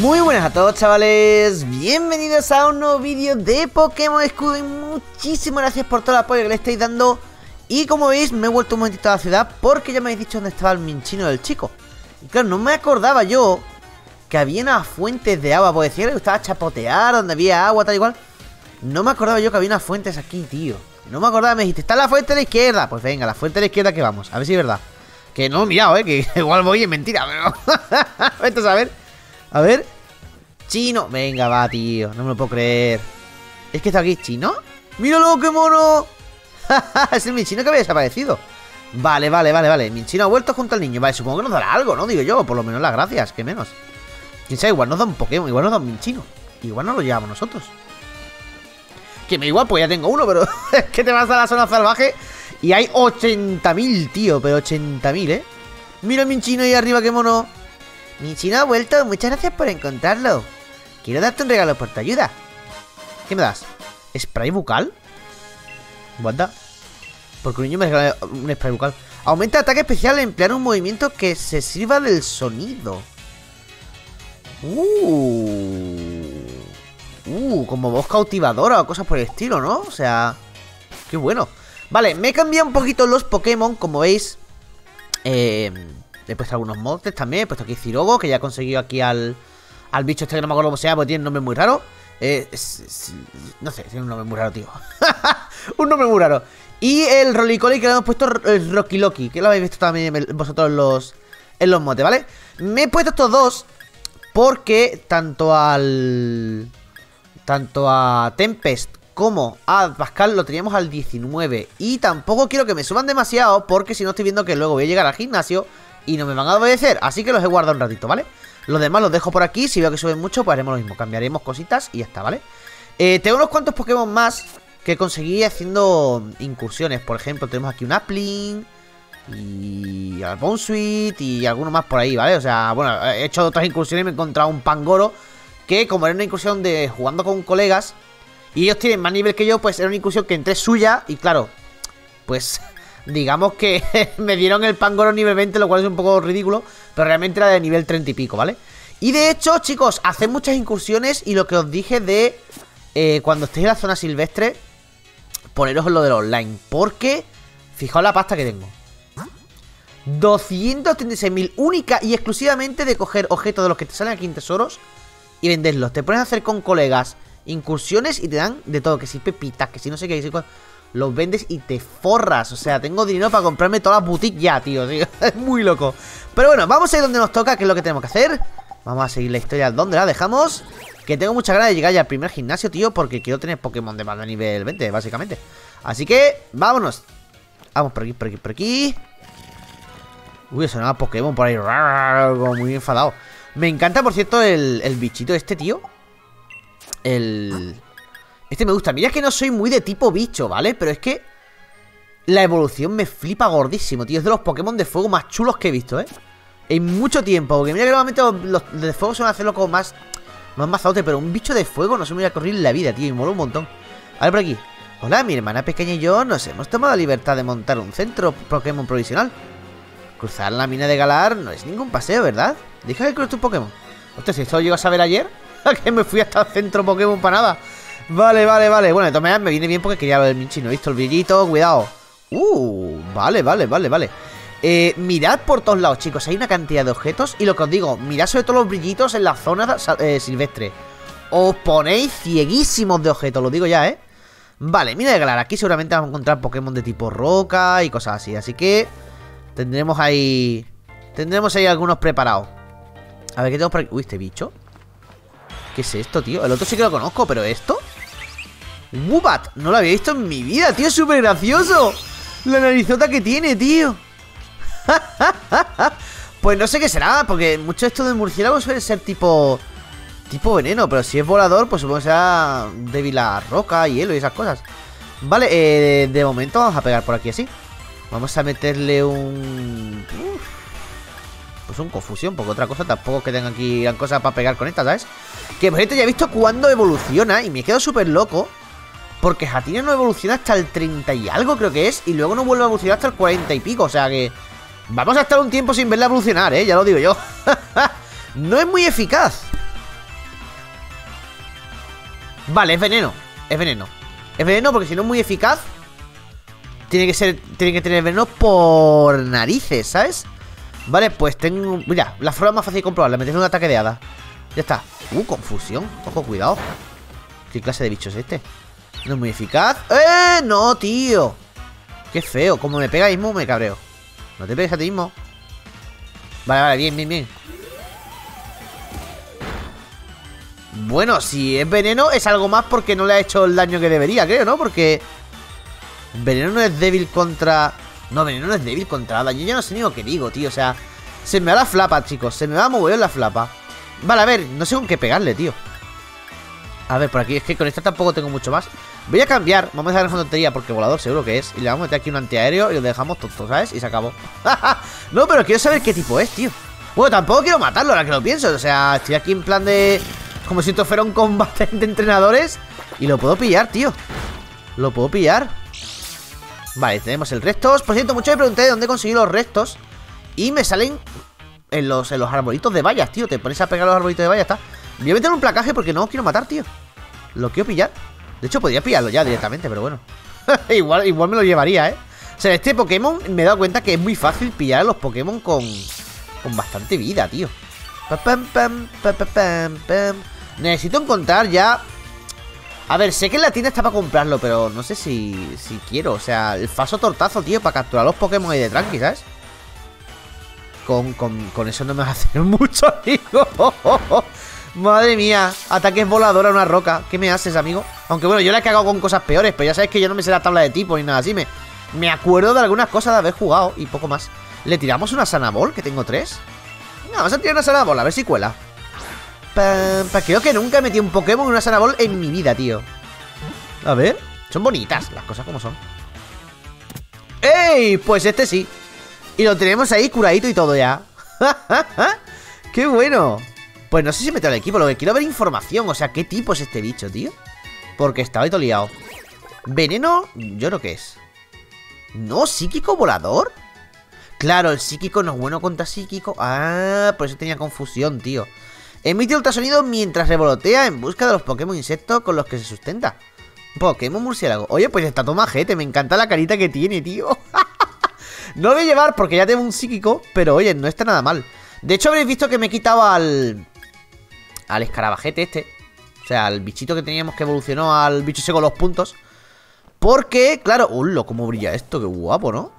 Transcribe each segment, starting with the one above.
Muy buenas a todos chavales, bienvenidos a un nuevo vídeo de Pokémon Escudo. Y muchísimas gracias por todo el apoyo que le estáis dando. Y como veis me he vuelto un momentito a la ciudad porque ya me habéis dicho dónde estaba el minchino del chico. Y claro, no me acordaba yo que había unas fuentes de agua, porque decía que le gustaba chapotear, donde había agua, tal igual No me acordaba yo que había unas fuentes aquí, tío. No me acordaba, me dijiste, está la fuente de la izquierda Pues venga, la fuente de la izquierda que vamos, a ver si es verdad. Que no he mirado, eh, que igual voy en mentira, pero... Vete a saber. A ver. Chino. Venga, va, tío. No me lo puedo creer. Es que está aquí. ¿Chino? ¡Míralo, qué mono! es el Minchino que había desaparecido. Vale, vale, vale, vale. Minchino ha vuelto junto al niño. Vale, supongo que nos dará algo, ¿no? Digo yo. Por lo menos las gracias, que menos. Quién sabe, igual nos da un Pokémon. Igual nos da un Minchino. Igual no lo llevamos nosotros. Que me igual, pues ya tengo uno, pero es que te vas a la zona salvaje y hay 80.000, tío. Pero 80.000, ¿eh? Mira el Minchino ahí arriba, qué mono. Mi chino ha vuelto, muchas gracias por encontrarlo. Quiero darte un regalo por tu ayuda. ¿Qué me das? ¿Spray bucal? What Porque un niño me regala un spray bucal. Aumenta ataque especial al emplear un movimiento que se sirva del sonido. Uh. Uh, como voz cautivadora o cosas por el estilo, ¿no? O sea, qué bueno. Vale, me he cambiado un poquito los Pokémon, como veis. Eh he puesto algunos montes también. He puesto aquí Cirogo, que ya he conseguido aquí al, al bicho este que no me acuerdo cómo se llama, porque tiene un nombre muy raro. Eh, no sé, tiene un nombre muy raro, tío. un nombre muy raro. Y el Rolicoli que le hemos puesto el Rocky Loki, que lo habéis visto también vosotros en los, en los motes, ¿vale? Me he puesto estos dos porque tanto al... Tanto a Tempest como a Pascal lo teníamos al 19 Y tampoco quiero que me suban demasiado porque si no estoy viendo que luego voy a llegar al gimnasio y no me van a obedecer, así que los he guardado un ratito, ¿vale? Los demás los dejo por aquí, si veo que suben mucho, pues haremos lo mismo, cambiaremos cositas y ya está, ¿vale? Eh, tengo unos cuantos Pokémon más que conseguí haciendo incursiones, por ejemplo, tenemos aquí un Appling y al Bonsweet y alguno más por ahí, ¿vale? O sea, bueno, he hecho otras incursiones y me he encontrado un Pangoro que como era una incursión de jugando con colegas y ellos tienen más nivel que yo, pues era una incursión que entré suya y claro, pues digamos que me dieron el Pangoro nivel 20, lo cual es un poco ridículo, pero realmente era de nivel 30 y pico, ¿vale? Y de hecho, chicos, haced muchas incursiones y lo que os dije de eh, cuando estéis en la zona silvestre, poneros en lo del online, porque fijaos la pasta que tengo. 236.000 única y exclusivamente de coger objetos de los que te salen aquí en tesoros y venderlos. Te pones a hacer con colegas incursiones y te dan de todo, que si pepitas, que si no sé qué, que los vendes y te forras. O sea, tengo dinero para comprarme todas las boutiques ya, tío. Es muy loco. Pero bueno, vamos a ir donde nos toca, que es lo que tenemos que hacer. Vamos a seguir la historia donde la dejamos. Que tengo mucha ganas de llegar ya al primer gimnasio, tío, porque quiero tener Pokémon de mano nivel 20, básicamente. Así que, vámonos. Vamos por aquí, por aquí, por aquí. Uy, sonaba Pokémon por ahí. Como muy enfadado. Me encanta, por cierto, el bichito este, tío. El... Este me gusta. Mira que no soy muy de tipo bicho, ¿vale? Pero es que la evolución me flipa gordísimo, tío. Es de los Pokémon de fuego más chulos que he visto, ¿eh? En mucho tiempo. Porque mira que normalmente los, de fuego suelen hacerlo como más... Más mazadote, pero un bicho de fuego no se me voy a correr la vida, tío. Y mola un montón. A ver por aquí. Hola, mi hermana pequeña y yo nos hemos tomado la libertad de montar un centro Pokémon provisional. Cruzar la mina de Galar no es ningún paseo, ¿verdad? Deja que cruce tu Pokémon. Hostia, si esto lo llego a saber ayer, que me fui hasta el centro Pokémon para nada. Vale, vale, vale. Bueno, de todas maneras me viene bien porque quería ver el minchino. He visto el brillito, cuidado. Uh, vale, vale, vale, vale. Eh, mirad por todos lados, chicos. Hay una cantidad de objetos. Y lo que os digo, mirad sobre todo los brillitos en la zona eh, silvestre. Os ponéis cieguísimos de objetos, lo digo ya, ¿eh? Vale, mira de galar. Aquí seguramente vamos a encontrar Pokémon de tipo roca y cosas así. Así que tendremos ahí... Tendremos ahí algunos preparados. A ver, ¿qué tengo por aquí? Uy, este bicho. ¿Qué es esto, tío? El otro sí que lo conozco, pero ¿esto? Wubat, no lo había visto en mi vida, tío, es súper gracioso. La narizota que tiene, tío. Pues no sé qué será, porque mucho esto de murciélago suele ser tipo... Tipo veneno, pero si es volador, pues supongo que será débil a roca, hielo y esas cosas. Vale, eh, de momento vamos a pegar por aquí así. Vamos a meterle un... pues un confusión, porque otra cosa tampoco que tengan aquí cosas para pegar con esta, ¿sabes? Que por cierto ya he visto cuándo evoluciona y me quedo súper loco porque Hatina no evoluciona hasta el 30 y algo, creo que es. Y luego no vuelve a evolucionar hasta el 40 y pico. O sea que vamos a estar un tiempo sin verla evolucionar, ¿eh? Ya lo digo yo. no es muy eficaz. Vale, es veneno. Es veneno. Es veneno porque si no es muy eficaz, tiene que ser. Tiene que tener veneno por narices, ¿sabes? Vale, pues tengo. Mira, la forma más fácil de comprobarla, meter un ataque de hada. Ya está. Uh, confusión. Ojo, cuidado. ¿Qué clase de bicho es este? No es muy eficaz. ¡Eh! No, tío. Qué feo. Como me pega mismo, me cabreo. No te pegues a ti mismo. Vale, vale, bien, bien, bien. Bueno, si es veneno es algo más porque no le ha hecho el daño que debería, creo, ¿no? Porque veneno no es débil contra... No, veneno no es débil contra daño. Yo ya no sé ni lo que digo, tío. O sea, se me va la flapa, chicos. Se me va a mover la flapa. Vale, a ver, no sé con qué pegarle, tío. A ver, por aquí, es que con esta tampoco tengo mucho más. Voy a cambiar, vamos a dejar en tontería porque volador seguro que es. Y le vamos a meter aquí un antiaéreo y lo dejamos tonto, ¿sabes? Y se acabó. no, pero quiero saber qué tipo es, tío. Bueno, tampoco quiero matarlo ahora que lo pienso. O sea, estoy aquí en plan de... Como si esto fuera un combate de entrenadores. Y lo puedo pillar, tío. Lo puedo pillar. Vale, tenemos el restos. Por cierto, mucho me pregunté de dónde conseguí los restos. Y me salen en los, en los arbolitos de vallas, tío. Te pones a pegar los arbolitos de vallas, está. Voy a meter un placaje porque no quiero matar, tío. Lo quiero pillar. De hecho, podría pillarlo ya directamente, pero bueno. igual, igual me lo llevaría, ¿eh? O sea, este Pokémon me he dado cuenta que es muy fácil pillar a los Pokémon con, con bastante vida, tío. Necesito encontrar ya... A ver, sé que en la tienda está para comprarlo, pero no sé si, si quiero. O sea, el faso tortazo, tío, para capturar los Pokémon ahí de tranqui, ¿sabes? Con, con, con eso no me va a hacer mucho, amigo. Madre mía, ataques volador a una roca. ¿Qué me haces, amigo? Aunque bueno, yo la he cagado con cosas peores, pero ya sabes que yo no me sé la tabla de tipo ni nada así. Me, me acuerdo de algunas cosas de haber jugado y poco más. ¿Le tiramos una Sanabol, que tengo tres? No, vamos a tirar una Sanabol, a ver si cuela. creo que nunca he metido un Pokémon en una Sanabol en mi vida, tío. A ver. Son bonitas las cosas como son. ¡Ey! Pues este sí. Y lo tenemos ahí curadito y todo ya. ¡Qué bueno! Pues no sé si meto al equipo, lo que quiero ver información. O sea, ¿qué tipo es este bicho, tío? Porque estaba ahí todo liado. Veneno, yo creo que es. ¿No? ¿Psíquico volador? Claro, el psíquico no es bueno contra psíquico. Ah, por eso tenía confusión, tío. Emite ultrasonido mientras revolotea en busca de los Pokémon insectos con los que se sustenta. Pokémon murciélago. Oye, pues está todo majete. Me encanta la carita que tiene, tío. no voy a llevar porque ya tengo un psíquico, pero oye, no está nada mal. De hecho, habréis visto que me he quitado al al escarabajete este. O sea, al bichito que teníamos que evolucionó al bicho ese con los puntos. Porque, claro... ¡Ulo! ¿Cómo brilla esto? Qué guapo, ¿no?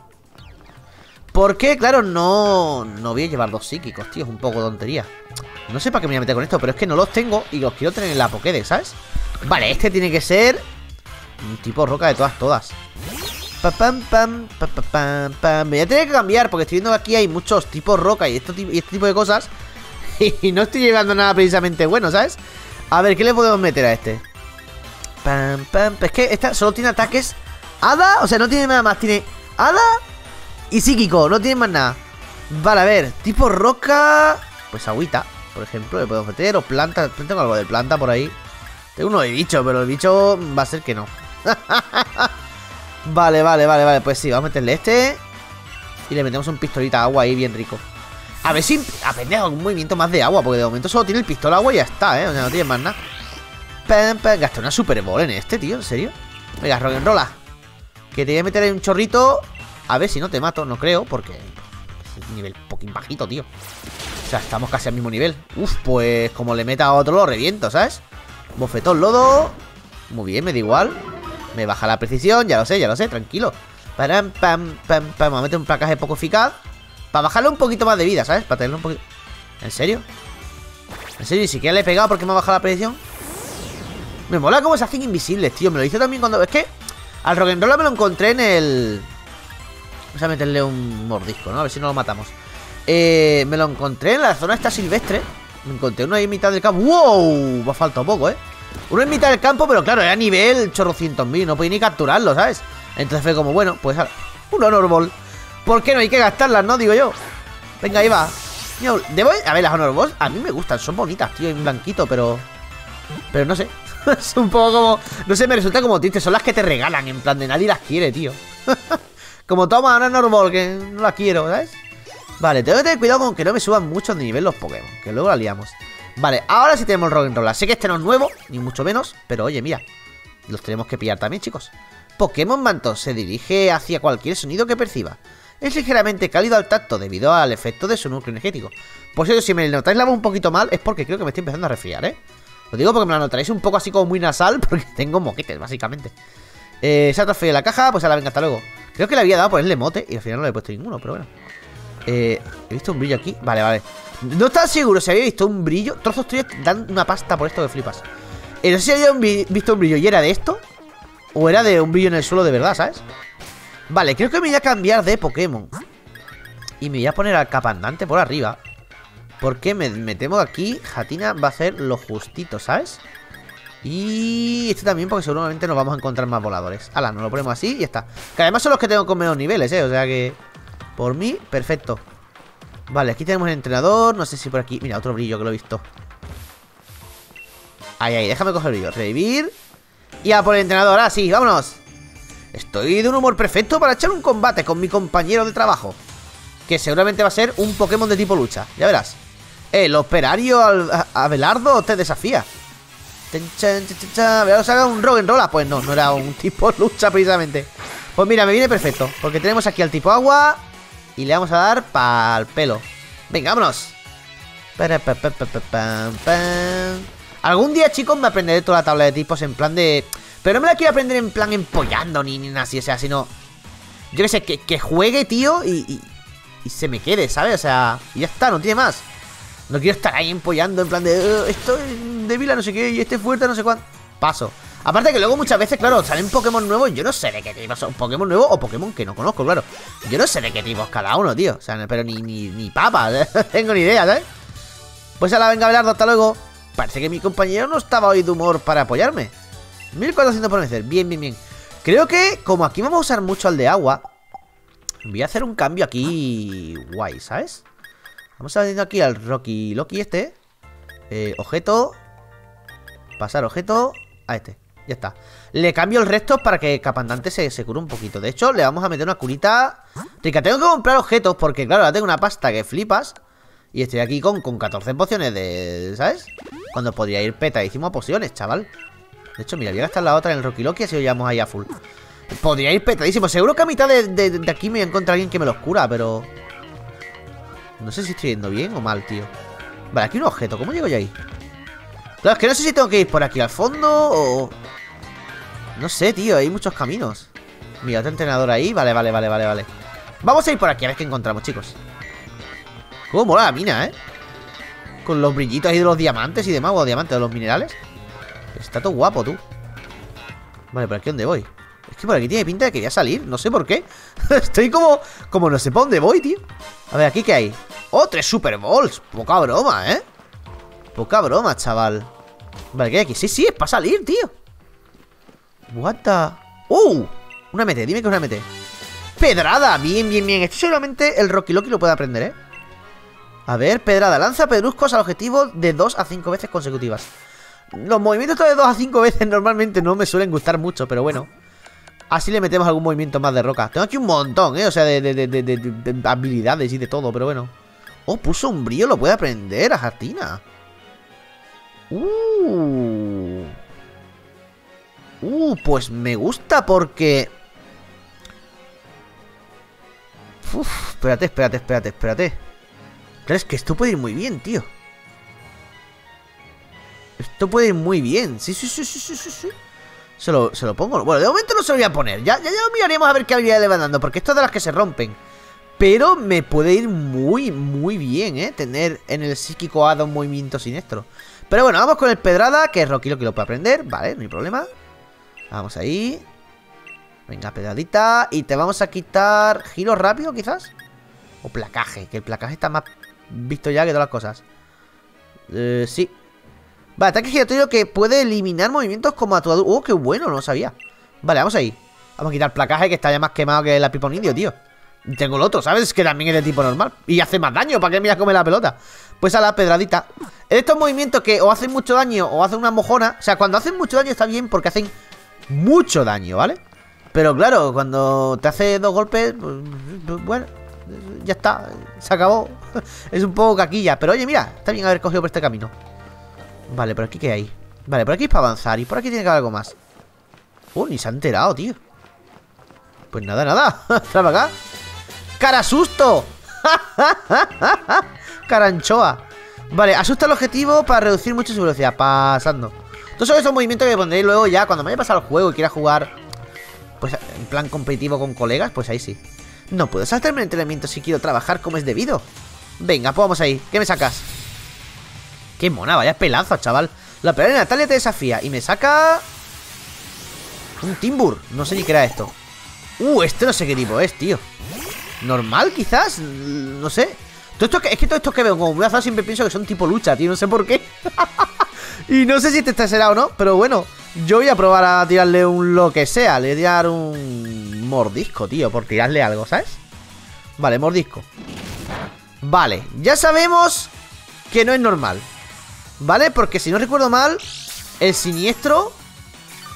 Porque, claro, no... No voy a llevar dos psíquicos, tío. Es un poco tontería. No sé para qué me voy a meter con esto, pero es que no los tengo y los quiero tener en la Pokédex, ¿sabes? Vale, este tiene que ser... Un tipo roca de todas, todas. Pam, pam, pam, pam, pam. Me voy a tener que cambiar porque estoy viendo que aquí hay muchos tipos roca y, esto, y este tipo de cosas y no estoy llevando nada precisamente bueno, ¿sabes? A ver, ¿qué le podemos meter a este? Pam, pam. Es que esta solo tiene ataques Hada, o sea, no tiene nada más Tiene Hada y psíquico No tiene más nada Vale, a ver, tipo roca Pues agüita, por ejemplo, le podemos meter O planta, tengo algo de planta por ahí Tengo uno de bicho, pero el bicho va a ser que no Vale, vale, vale, vale Pues sí, vamos a meterle este Y le metemos un pistolita agua ahí bien rico a ver si aprende algún movimiento más de agua Porque de momento solo tiene el pistola agua y ya está, ¿eh? O sea, no tiene más nada. Pam, Gasté una Super Bowl en este, tío, ¿en serio? Venga, rock'n'rolla Que te voy a meter ahí un chorrito. A ver si no te mato, no creo Porque es un nivel poquín bajito, tío. O sea, estamos casi al mismo nivel. Uf, pues como le meta a otro lo reviento, ¿sabes? Bofetón lodo. Muy bien, me da igual. Me baja la precisión, ya lo sé, ya lo sé, tranquilo. Pam, pam, pam, pam. Vamos a meter un placaje poco eficaz para bajarle un poquito más de vida, ¿sabes? Para tenerlo un poquito... ¿En serio? ¿En serio? ¿Ni siquiera le he pegado porque me ha bajado la predicción? Me mola cómo se hacen invisibles, tío Me lo hice también cuando... Es que al rock'n'roll me lo encontré en el... Vamos a meterle un mordisco, ¿no? A ver si no lo matamos eh, Me lo encontré en la zona esta silvestre Me encontré uno ahí en mitad del campo ¡Wow! Me ha faltado poco, ¿eh? Uno en mitad del campo, pero claro, era nivel chorrocientos mil No podía ni capturarlo, ¿sabes? Entonces fue como, bueno, pues un honor ball ¿Por qué no hay que gastarlas, no? Digo yo. Venga, ahí va. Debo... A ver, las Honor Boss a mí me gustan. Son bonitas, tío, en blanquito, pero... Pero no sé. es un poco como... No sé, me resulta como triste. Son las que te regalan, en plan de nadie las quiere, tío. como toma una normal, que no la quiero, ¿sabes? Vale, tengo que tener cuidado con que no me suban mucho de nivel los Pokémon. Que luego la liamos. Vale, ahora sí tenemos el Rock'n'Roll. Sé que este no es nuevo, ni mucho menos, pero oye, mira, los tenemos que pillar también, chicos. Pokémon Manto se dirige hacia cualquier sonido que perciba. Es ligeramente cálido al tacto debido al efecto de su núcleo energético. Por cierto, si me notáis la voz un poquito mal, es porque creo que me estoy empezando a resfriar, ¿eh? Lo digo porque me la notaréis un poco así como muy nasal, porque tengo moquetes, básicamente. Eh, se ha transferido la caja, pues a la venga, hasta luego. Creo que le había dado ponerle mote y al final no le he puesto ninguno, pero bueno. Eh, he visto un brillo aquí. Vale, vale. No estaba seguro si había visto un brillo. Trozos tuyos dan una pasta por esto que flipas. Eh, no sé si había visto un brillo y era de esto. O era de un brillo en el suelo de verdad, ¿sabes? Vale, creo que me voy a cambiar de Pokémon. Y me voy a poner al capandante por arriba. Porque me, me temo que aquí Jatina va a hacer lo justito, ¿sabes? Y este también porque seguramente nos vamos a encontrar más voladores. Hala, nos lo ponemos así y ya está. Que además son los que tengo con menos niveles, ¿eh? O sea que... Por mí, perfecto. Vale, aquí tenemos el entrenador. No sé si por aquí... Mira, otro brillo que lo he visto. Ahí, ahí, déjame coger el brillo. Revivir. Y a por el entrenador, ah, sí, vámonos Estoy de un humor perfecto para echar un combate con mi compañero de trabajo Que seguramente va a ser un Pokémon de tipo lucha Ya verás El operario Abelardo te desafía Vamos a haga un rock and roll. Pues no, no era un tipo lucha precisamente. Pues mira, me viene perfecto. Porque tenemos aquí al tipo agua. Y le vamos a dar para el pelo. Venga, vámonos. Algún día, chicos, me aprenderé toda la tabla de tipos en plan de... Pero no me la quiero aprender en plan empollando ni, ni nada así, o sea, sino... Yo qué sé, que, juegue, tío, y, y, se me quede, ¿sabes? O sea, y ya está, no tiene más. No quiero estar ahí empollando en plan de oh, esto es débil no sé qué y este fuerte no sé cuánto. Paso. Aparte que luego muchas veces, claro, salen Pokémon nuevos. Yo no sé de qué tipo son Pokémon nuevos o Pokémon que no conozco, claro. Yo no sé de qué tipo es cada uno, tío. O sea, pero ni, ni, ni papa. tengo ni idea, ¿sabes? Pues a la venga, Belardo, hasta luego. Parece que mi compañero no estaba hoy de humor para apoyarme. 1400 por vencer. Bien, bien, bien. Creo que, como aquí vamos a usar mucho al de agua, voy a hacer un cambio aquí guay, ¿sabes? Vamos a venir aquí al Rocky Loki este. Eh, objeto. Pasar objeto a este. Ya está. Le cambio el resto para que Capandante se, se cure un poquito. De hecho, le vamos a meter una curita. Rica, tengo que comprar objetos porque, claro, ahora tengo una pasta que flipas. Y estoy aquí con, con 14 pociones de... ¿Sabes? Cuando podría ir petadísimo a pociones, chaval. De hecho, mira, voy a gastar la otra en el Rocky Loki así lo llevamos ahí a full. Podría ir petadísimo. Seguro que a mitad de, aquí me voy a encontrar alguien que me los cura, pero... No sé si estoy yendo bien o mal, tío Vale, aquí un objeto, ¿cómo llego yo ahí? Claro, es que no sé si tengo que ir por aquí al fondo o... No sé, tío, hay muchos caminos Mira, otro entrenador ahí, vale, vale, vale, vale, vale Vamos a ir por aquí, a ver qué encontramos, chicos Cómo mola la mina, ¿eh? Con los brillitos ahí de los diamantes y demás O diamantes de los minerales Está todo guapo, tú Vale, ¿por aquí dónde voy? Es que por aquí tiene pinta de que voy a salir, no sé por qué Estoy como, como no sé por dónde voy, tío A ver, ¿aquí qué hay? ¡Oh, tres Super Balls! Poca broma, ¿eh? Poca broma, chaval Vale, ¿qué hay aquí? Sí, sí, es para salir, tío What the... ¡Uh! Una MT, dime que una MT Pedrada, bien, bien, bien Esto seguramente el Rocky Loki lo puede aprender, ¿eh? A ver, pedrada Lanza pedruscos al objetivo de 2 a 5 veces consecutivas Los movimientos de 2 a 5 veces normalmente no me suelen gustar mucho Pero bueno. Así le metemos algún movimiento más de roca. Tengo aquí un montón, ¿eh? O sea, de, de, habilidades y de todo, pero bueno. Oh, puso un brillo, lo puede aprender a Jartina Uh. Uh, pues me gusta porque... Uf, espérate, espérate, espérate, espérate. Claro, es que esto puede ir muy bien, tío Esto puede ir muy bien Sí, sí, sí, sí, sí, sí se lo, pongo. Bueno, de momento no se lo voy a poner. Ya, ya, lo miraremos a ver qué habilidad le van dando. Porque esto es de las que se rompen. Pero me puede ir muy, muy bien, ¿eh? Tener en el psíquico Hada un movimiento siniestro. Pero bueno, vamos con el Pedrada, que es Rocky lo que lo puede aprender. Vale, no hay problema. Vamos ahí. Venga, pedradita. Y te vamos a quitar giro rápido, quizás. O placaje, que el placaje está más visto ya que todas las cosas. Eh, sí, Vale, ataque giratorio que puede eliminar movimientos como actuador. ¡Oh, qué bueno! No lo sabía. Vale, vamos ahí. Vamos a quitar placaje que está ya más quemado que la piponidio, tío. tengo el otro, ¿sabes? Que también es de tipo normal. Y hace más daño. ¿Para qué me voy comer la pelota? Pues a la pedradita. En estos movimientos que o hacen mucho daño o hacen una mojona. O sea, cuando hacen mucho daño está bien porque hacen mucho daño, ¿vale? Pero claro, cuando te hace dos golpes, pues, pues, bueno, ya está, se acabó. es un poco caquilla. Pero oye, mira, está bien haber cogido por este camino. Vale, por aquí qué hay. Vale, por aquí es para avanzar. Y por aquí tiene que haber algo más. Uh, ni se ha enterado, tío. Pues nada, nada. Trae acá. ¡Cara susto! Caranchoa. Vale, asusta el objetivo para reducir mucho su velocidad. Pasando. Todos esos movimientos que pondré luego ya cuando me haya pasado el juego y quiera jugar, pues en plan competitivo con colegas, pues ahí sí. No puedo saltarme el entrenamiento si quiero trabajar como es debido. Venga, pues vamos ahí. ¿Qué me sacas? Qué mona, vaya pelazo, chaval. La pelea de Natalia te desafía y me saca... Un Timbur. No sé ni qué era esto. Uh, este no sé qué tipo es, tío. Normal, quizás. No sé. Todo es que todo esto que veo como muy azar siempre pienso que son tipo lucha, tío. No sé por qué. y no sé si este está será o no, pero bueno. Yo voy a probar a tirarle un lo que sea. Le voy a dar un mordisco, tío, por tirarle algo, ¿sabes? Vale, mordisco. Vale, ya sabemos que no es normal. ¿Vale? Porque si no recuerdo mal, el siniestro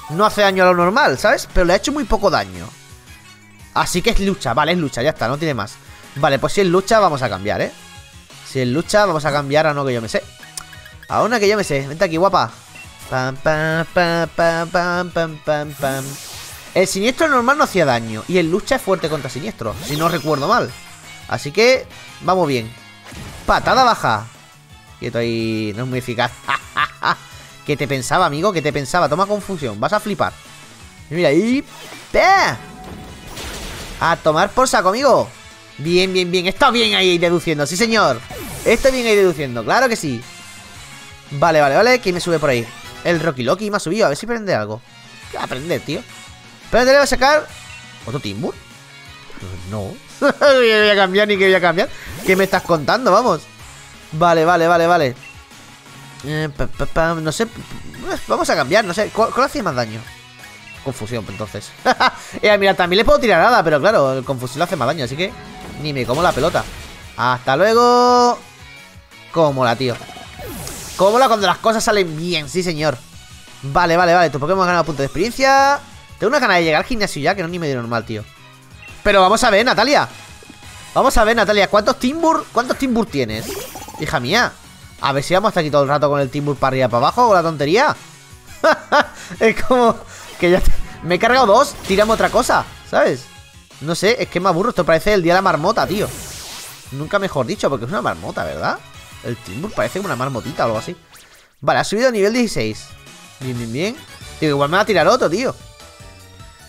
no hace daño a lo normal, ¿sabes? Pero le ha hecho muy poco daño. Así que es lucha, vale, es lucha, ya está, no tiene más. Vale, pues si es lucha, vamos a cambiar, ¿eh? Si es lucha, vamos a cambiar a uno que yo me sé. A una que yo me sé. Vente aquí, guapa. El siniestro normal no hacía daño. Y el lucha es fuerte contra siniestro, si no recuerdo mal. Así que, vamos bien. Patada baja. Quieto ahí, no es muy eficaz. ¿Qué te pensaba, amigo? ¿Qué te pensaba? Toma confusión, vas a flipar. Mira ahí. A tomar por saco, amigo. Bien, bien, bien. Está bien ahí deduciendo, sí, señor. Está bien ahí deduciendo, claro que sí. Vale, vale, vale. ¿Quién me sube por ahí? El Rocky Loki me ha subido. A ver si prende algo. ¿Qué va a aprender, tío? Espérate, le voy a sacar. ¿Otro Timbur? No. voy a cambiar ni que voy a cambiar. ¿Qué me estás contando? Vamos. Vale, vale, vale, vale. Eh, no sé. Vamos a cambiar, no sé. ¿Cuál, hacía más daño? Confusión, entonces. eh, mira, también le puedo tirar nada, pero claro, el confusión hace más daño, así que ni me como la pelota. Hasta luego. Cómola, tío. Cómola cuando las cosas salen bien, sí, señor. Vale, vale, vale. Tu Pokémon ha ganado punto de experiencia. Tengo una ganas de llegar al gimnasio ya, que no es ni medio normal, tío. Pero vamos a ver, Natalia. Vamos a ver, Natalia, ¿cuántos Timbur, cuántos Timbur tienes? Hija mía. A ver si vamos hasta aquí todo el rato con el Timbur para arriba para abajo con la tontería. es como que ya me he cargado dos, tiramos otra cosa, ¿sabes? No sé, es que me aburro, esto parece el día de la marmota, tío. Nunca mejor dicho, porque es una marmota, ¿verdad? El Timbur parece una marmotita o algo así. Vale, ha subido a nivel 16. Bien, bien, bien. Tío, igual me va a tirar otro, tío.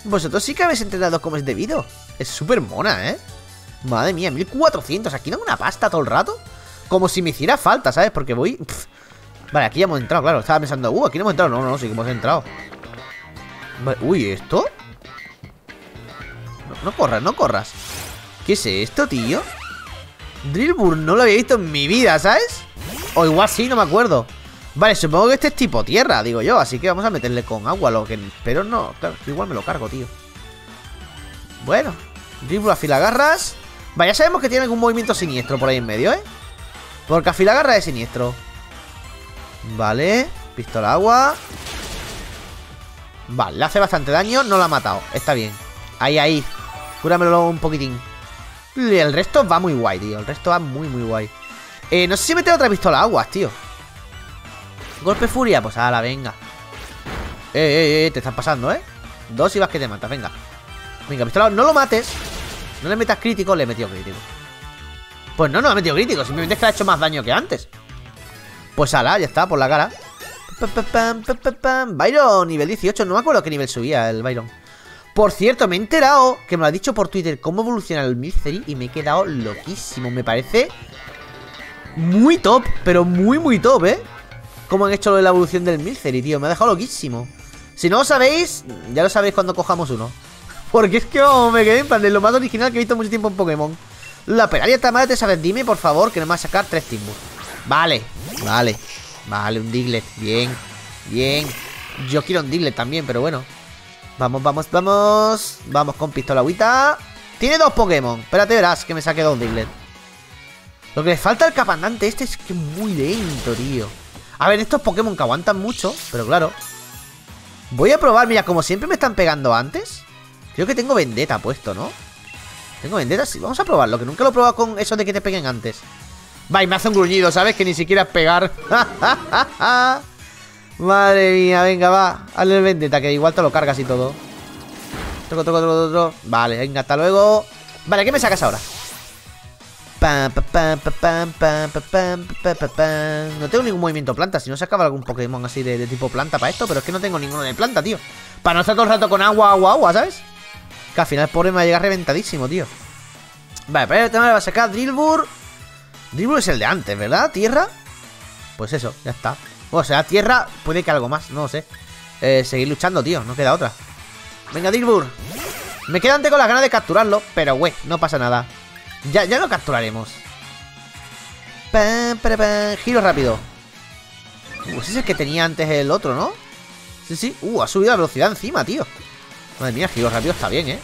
Vosotros sí que habéis entrenado como es debido. Es súper mona, ¿eh? Madre mía, 1400. Aquí dan una pasta todo el rato. Como si me hiciera falta, ¿sabes? Porque voy... Vale, aquí ya hemos entrado, claro. Estaba pensando, uh, aquí no hemos entrado. No, no, sí que hemos entrado. Uy, ¿esto? No, no, corras, no corras. ¿Qué es esto, tío? Drillbur no lo había visto en mi vida, ¿sabes? O igual sí, no me acuerdo. Vale, supongo que este es tipo tierra, digo yo. Así que vamos a meterle con agua, lo que... Pero no, claro, igual me lo cargo, tío. Bueno, Drillbur afila garras. Vaya, sabemos que tiene algún movimiento siniestro por ahí en medio, ¿eh? Porque afilagarra es siniestro. Vale. Pistola agua. Vale, le hace bastante daño. No lo ha matado. Está bien. Ahí, ahí. Cúramelo un poquitín. El resto va muy guay, tío. El resto va muy, muy guay. Eh, no sé si meter otra pistola agua, tío. Golpe furia. Pues la venga. Eh, eh, eh. Te estás pasando, ¿eh? Dos y vas que te matas. Venga. Venga, pistola. No lo mates. No le metas crítico. Le he metido crítico. Pues no, no ha metido crítico, simplemente es que ha hecho más daño que antes. Pues ala, ya está, por la cara. Byron, nivel 18. No me acuerdo qué nivel subía el Byron. Por cierto, me he enterado, que me lo ha dicho por Twitter, cómo evoluciona el Milcery y me he quedado loquísimo. Me parece muy top, pero muy, muy top, ¿eh? Cómo han hecho lo de la evolución del Milcery, tío. Me ha dejado loquísimo. Si no lo sabéis, ya lo sabéis cuando cojamos uno. Porque es que me quedé en plan de lo más original que he visto mucho tiempo en Pokémon. La peraria madre te sabes, dime por favor que no me va a sacar tres Timbur. Vale, vale, vale, un Diglett, bien, bien. Yo quiero un Diglett también, pero bueno. Vamos, vamos, vamos. Vamos con pistola agüita. Tiene dos Pokémon. Espérate, verás que me saque dos Diglett. Lo que le falta al capandante este es que es muy lento, tío. A ver, estos Pokémon que aguantan mucho, pero claro. Voy a probar, mira, como siempre me están pegando antes. Creo que tengo vendetta puesto, ¿no? Tengo vendetta, sí. Vamos a probarlo, que nunca lo he probado con eso de que te peguen antes. Va, y me hace un gruñido, ¿sabes? Que ni siquiera es pegar. Madre mía, venga, va. Hazle el vendetta, que igual te lo cargas y todo. Toco, toco, toco, toco. Vale, venga, hasta luego. Vale, ¿qué me sacas ahora? No tengo ningún movimiento planta. Si no se acaba algún Pokémon así de, de, tipo planta para esto, pero es que no tengo ninguno de planta, tío. Para no estar todo el rato con agua, agua, agua, ¿sabes? Que al final pobre me va a llegar reventadísimo, tío. Vale, pero el tema va a sacar Drillbur. Drillbur es el de antes, ¿verdad? ¿Tierra? Pues eso, ya está. O sea, tierra, puede que algo más, no lo sé. Eh, seguir luchando, tío, no queda otra. Venga, Drillbur. Me quedo antes con las ganas de capturarlo, pero güey, no pasa nada. Ya, ya lo capturaremos. Giro rápido. Uh, ese es el que tenía antes el otro, ¿no? Sí, sí. Uh, ha subido la velocidad encima, tío. Madre mía, giro rápido está bien, ¿eh?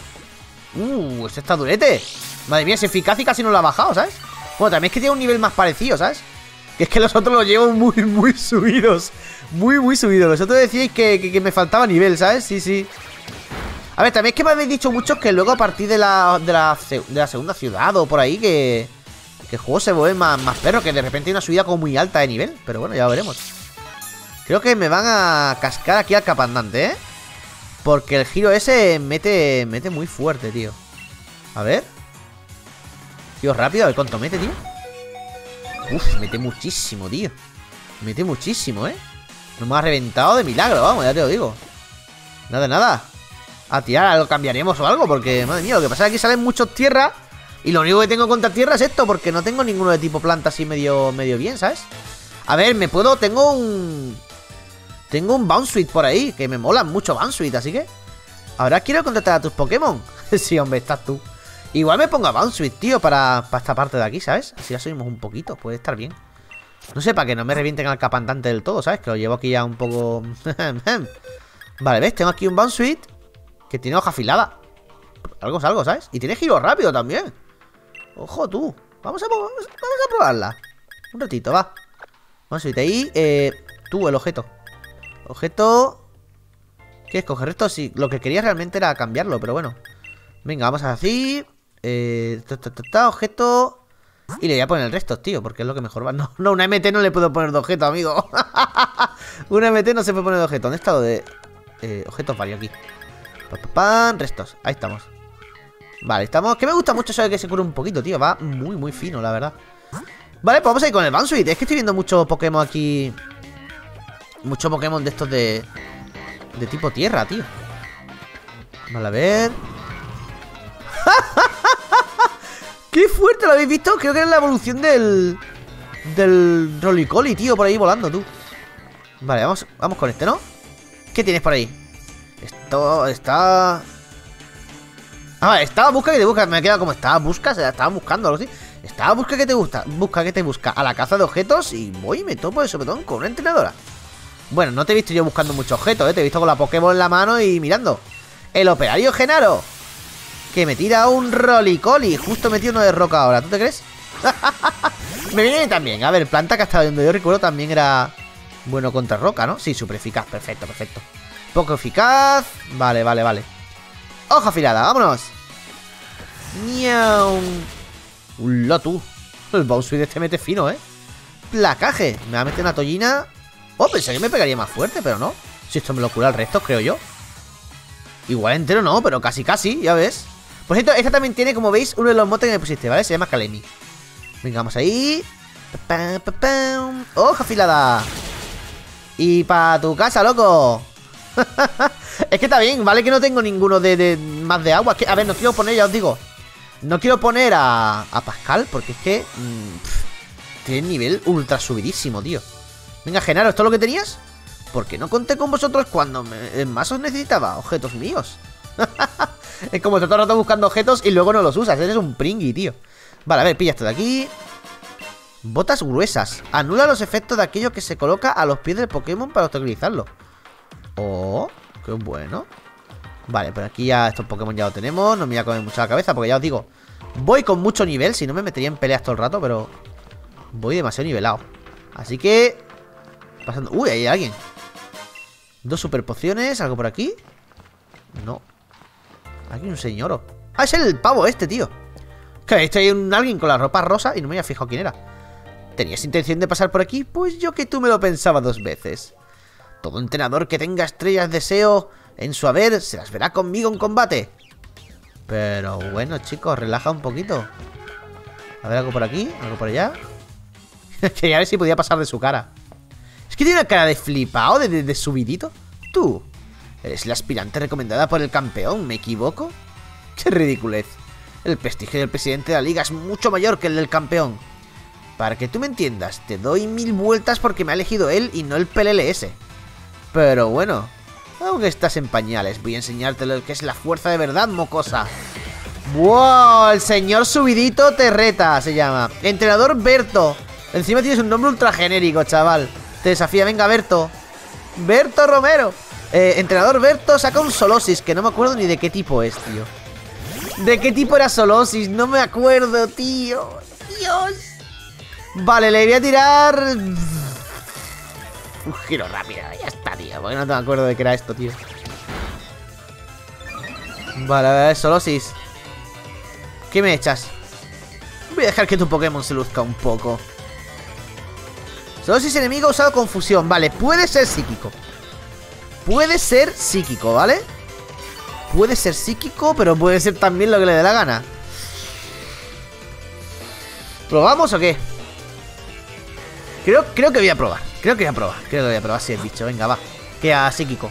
Uh, este está durete. Madre mía, es eficaz y casi no lo ha bajado, ¿sabes? Bueno, también es que tiene un nivel más parecido, ¿sabes? Que es que los otros los llevo muy, muy subidos. Muy, muy subidos. Los otros decíais que, que me faltaba nivel, ¿sabes? Sí, sí. A ver, también es que me habéis dicho muchos que luego a partir de la, de la, segunda ciudad o por ahí que, que el juego se vuelve más, más perro, que de repente hay una subida como muy alta de nivel. Pero bueno, ya veremos. Creo que me van a cascar aquí al capandante, ¿eh? Porque el giro ese mete, mete muy fuerte, tío. A ver. Giro rápido, a ver cuánto mete, tío. Uf, mete muchísimo, tío. Mete muchísimo, ¿eh? No me ha reventado de milagro, vamos, ya te lo digo. Nada, nada. A tirar, lo cambiaremos o algo, porque, madre mía, lo que pasa es que aquí salen muchos tierra y lo único que tengo contra tierra es esto, porque no tengo ninguno de tipo planta así medio, medio bien, ¿sabes? A ver, me puedo, tengo un... Tengo un Bounsweet por ahí, que me mola mucho Bounsweet, así que... Ahora quiero contratar a tus Pokémon. sí, hombre, estás tú. Igual me pongo a Bounsweet, tío, para, para esta parte de aquí, ¿sabes? Así ya subimos un poquito, puede estar bien. No sé, para que no me revienten al capandante del todo, ¿sabes? Que lo llevo aquí ya un poco... vale, ¿ves? Tengo aquí un Bounsweet que tiene hoja afilada. Algo es algo, ¿sabes? Y tiene giro rápido también. Ojo tú. Vamos a, vamos, a probarla. Un ratito, va. Vamos a irte ahí. Eh, tú, el objeto. Objeto. ¿Qué escoger esto? Sí, lo que quería realmente era cambiarlo, pero bueno. Venga, vamos a así. Eh, objeto. Y le voy a poner el resto, tío, porque es lo que mejor va. No, no, una MT no le puedo poner de objeto, amigo. una MT no se puede poner de objeto. ¿Dónde está lo de eh, objetos varios aquí? Pan, restos, ahí estamos Vale, estamos, que me gusta mucho de que se cure un poquito, tío Va muy, muy fino, la verdad Vale, pues vamos a ir con el Bounsweet Es que estoy viendo mucho Pokémon aquí Mucho Pokémon de estos de De tipo tierra, tío Vale, a ver ¡Qué fuerte! ¿Lo habéis visto? Creo que es la evolución del... Del Rolicoli, tío, por ahí volando, tú Vale, vamos, vamos con este, ¿no? ¿Qué tienes por ahí? Esto está... Ah, estaba busca que te busca. Me ha quedado como estaba busca, estaba buscando algo así. Estaba busca que te gusta, busca que te busca a la caza de objetos y voy y me topo de sopetón con una entrenadora. Bueno, no te he visto yo buscando muchos objetos, ¿eh? te he visto con la Pokémon en la mano y mirando. El operario Genaro, que me tira un Rolicoli, justo metido uno de roca ahora, ¿tú te crees? me viene también. A ver, planta que hasta donde yo recuerdo también era bueno contra roca, ¿no? Sí, super eficaz, perfecto, perfecto. Poco eficaz. Vale, vale, vale. Hoja afilada, vámonos. Miau. Hola tú. El Bowser este mete fino, ¿eh? Placaje. Me va a meter una tollina. Oh, pensé que me pegaría más fuerte, pero no. Si esto me lo cura el resto, creo yo. Igual entero no, pero casi casi, ya ves. Por cierto, esta también tiene, como veis, uno de los motes que me pusiste, ¿vale? Se llama Kalemi. Venga, vamos ahí. Hoja afilada. Y para tu casa, loco. es que está bien, vale que no tengo ninguno de, más de agua. a ver, no quiero poner, ya os digo. No quiero poner a, a Pascal porque es que mm, tiene nivel ultra subidísimo, tío. Venga, Genaro, ¿esto es lo que tenías? Porque no conté con vosotros cuando más os necesitaba objetos míos. es como todo el rato buscando objetos y luego no los usas. Eres un pringui, tío. Vale, a ver, pilla esto de aquí. Botas gruesas. Anula los efectos de aquello que se coloca a los pies del Pokémon para utilizarlo. Oh, qué bueno Vale, pero aquí ya estos Pokémon ya lo tenemos No me voy a comer mucho la cabeza porque ya os digo Voy con mucho nivel, si no me metería en peleas todo el rato Pero voy demasiado nivelado Así que pasando Uy, ahí hay alguien Dos super pociones, algo por aquí No Aquí un señor Ah, es el pavo este, tío Que hay un alguien con la ropa rosa Y no me había fijado quién era ¿Tenías intención de pasar por aquí? Pues yo que tú me lo pensaba dos veces Todo entrenador que tenga estrellas deseo en su haber se las verá conmigo en combate. Pero bueno, chicos, relaja un poquito. A ver, algo por aquí, algo por allá. Quería ver si podía pasar de su cara. Es que tiene una cara de flipado, de, subidito. Tú, eres la aspirante recomendada por el campeón, ¿me equivoco? ¡Qué ridiculez! El prestigio del presidente de la liga es mucho mayor que el del campeón. Para que tú me entiendas, te doy mil vueltas porque me ha elegido él y no el PLLS. Pero bueno, aunque estás en pañales, voy a enseñarte lo que es la fuerza de verdad, mocosa. ¡Wow! El señor subidito Terreta se llama. Entrenador Berto. Encima tienes un nombre ultra genérico, chaval. Te desafía, venga, Berto. Berto Romero. Eh, entrenador Berto saca un Solosis, que no me acuerdo ni de qué tipo es, tío. ¿De qué tipo era Solosis? No me acuerdo, tío. Dios. Vale, le voy a tirar... Un giro rápido, ya está, tío. Porque no me acuerdo de qué era esto, tío. Vale, a ver, Solosis. ¿Qué me echas? Voy a dejar que tu Pokémon se luzca un poco. Solo si es enemigo ha usado confusión. Vale, puede ser psíquico. Puede ser psíquico, ¿vale? Puede ser psíquico, pero puede ser también lo que le dé la gana. ¿Probamos o qué? Creo, creo que voy a probar. Creo que voy a probar. Creo que voy a probar si es bicho. Venga, va. Queda psíquico.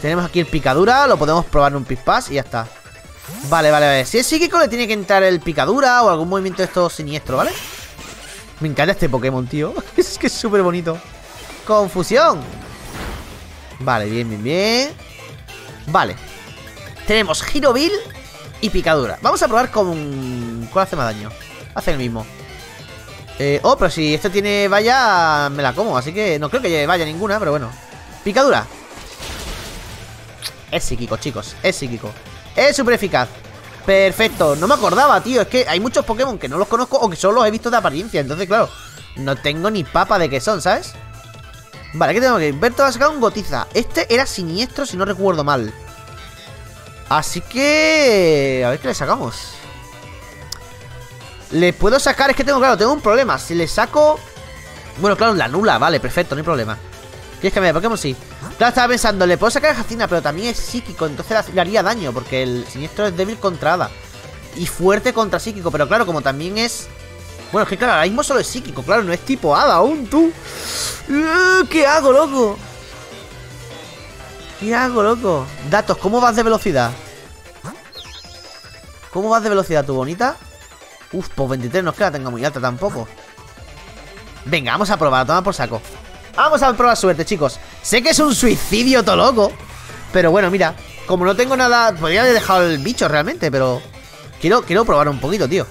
Tenemos aquí el picadura. Lo podemos probar en un pispas y ya está. Vale, vale, vale. Si es psíquico, le tiene que entrar el picadura o algún movimiento de estos siniestro, ¿vale? Me encanta este Pokémon, tío. es que es súper bonito. Confusión. Vale, bien, bien, bien. Vale. Tenemos Girovil y picadura. Vamos a probar con... ¿Cuál hace más daño? Hace el mismo. Eh, oh, pero si esto tiene valla, me la como. Así que no creo que lleve valla ninguna, pero bueno. Picadura. Es psíquico, chicos. Es psíquico. Es súper eficaz. Perfecto, no me acordaba, tío. Es que hay muchos Pokémon que no los conozco O que solo los he visto de apariencia. Entonces, claro, no tengo ni papa de qué son, ¿sabes? Vale, ¿qué tengo que Berto va a sacar un Gotiza. Este era siniestro si no recuerdo mal. Así que... A ver qué le sacamos. Le puedo sacar, es que tengo, claro, tengo un problema. Si le saco... Bueno, claro, la nula, vale, perfecto, no hay problema ¿Quieres cambiar de Pokémon? Sí Claro, estaba pensando, le puedo sacar a Jacina, pero también es psíquico, entonces le haría daño, porque el siniestro es débil contra Hada. Y fuerte contra psíquico, pero claro, como también es... Bueno, es que claro, ahora mismo solo es psíquico, claro, no es tipo Hada aún, tú. ¿Qué hago, loco? ¿Qué hago, loco? Datos, ¿cómo vas de velocidad? ¿Cómo vas de velocidad, tu bonita? Uf, pues 23 no es que la tenga muy alta tampoco. Venga, vamos a probar, toma por saco. Vamos a probar suerte, chicos. Sé que es un suicidio todo loco Pero bueno, mira Como no tengo nada Podría haber dejado el bicho realmente, pero Quiero, quiero probar un poquito, tío.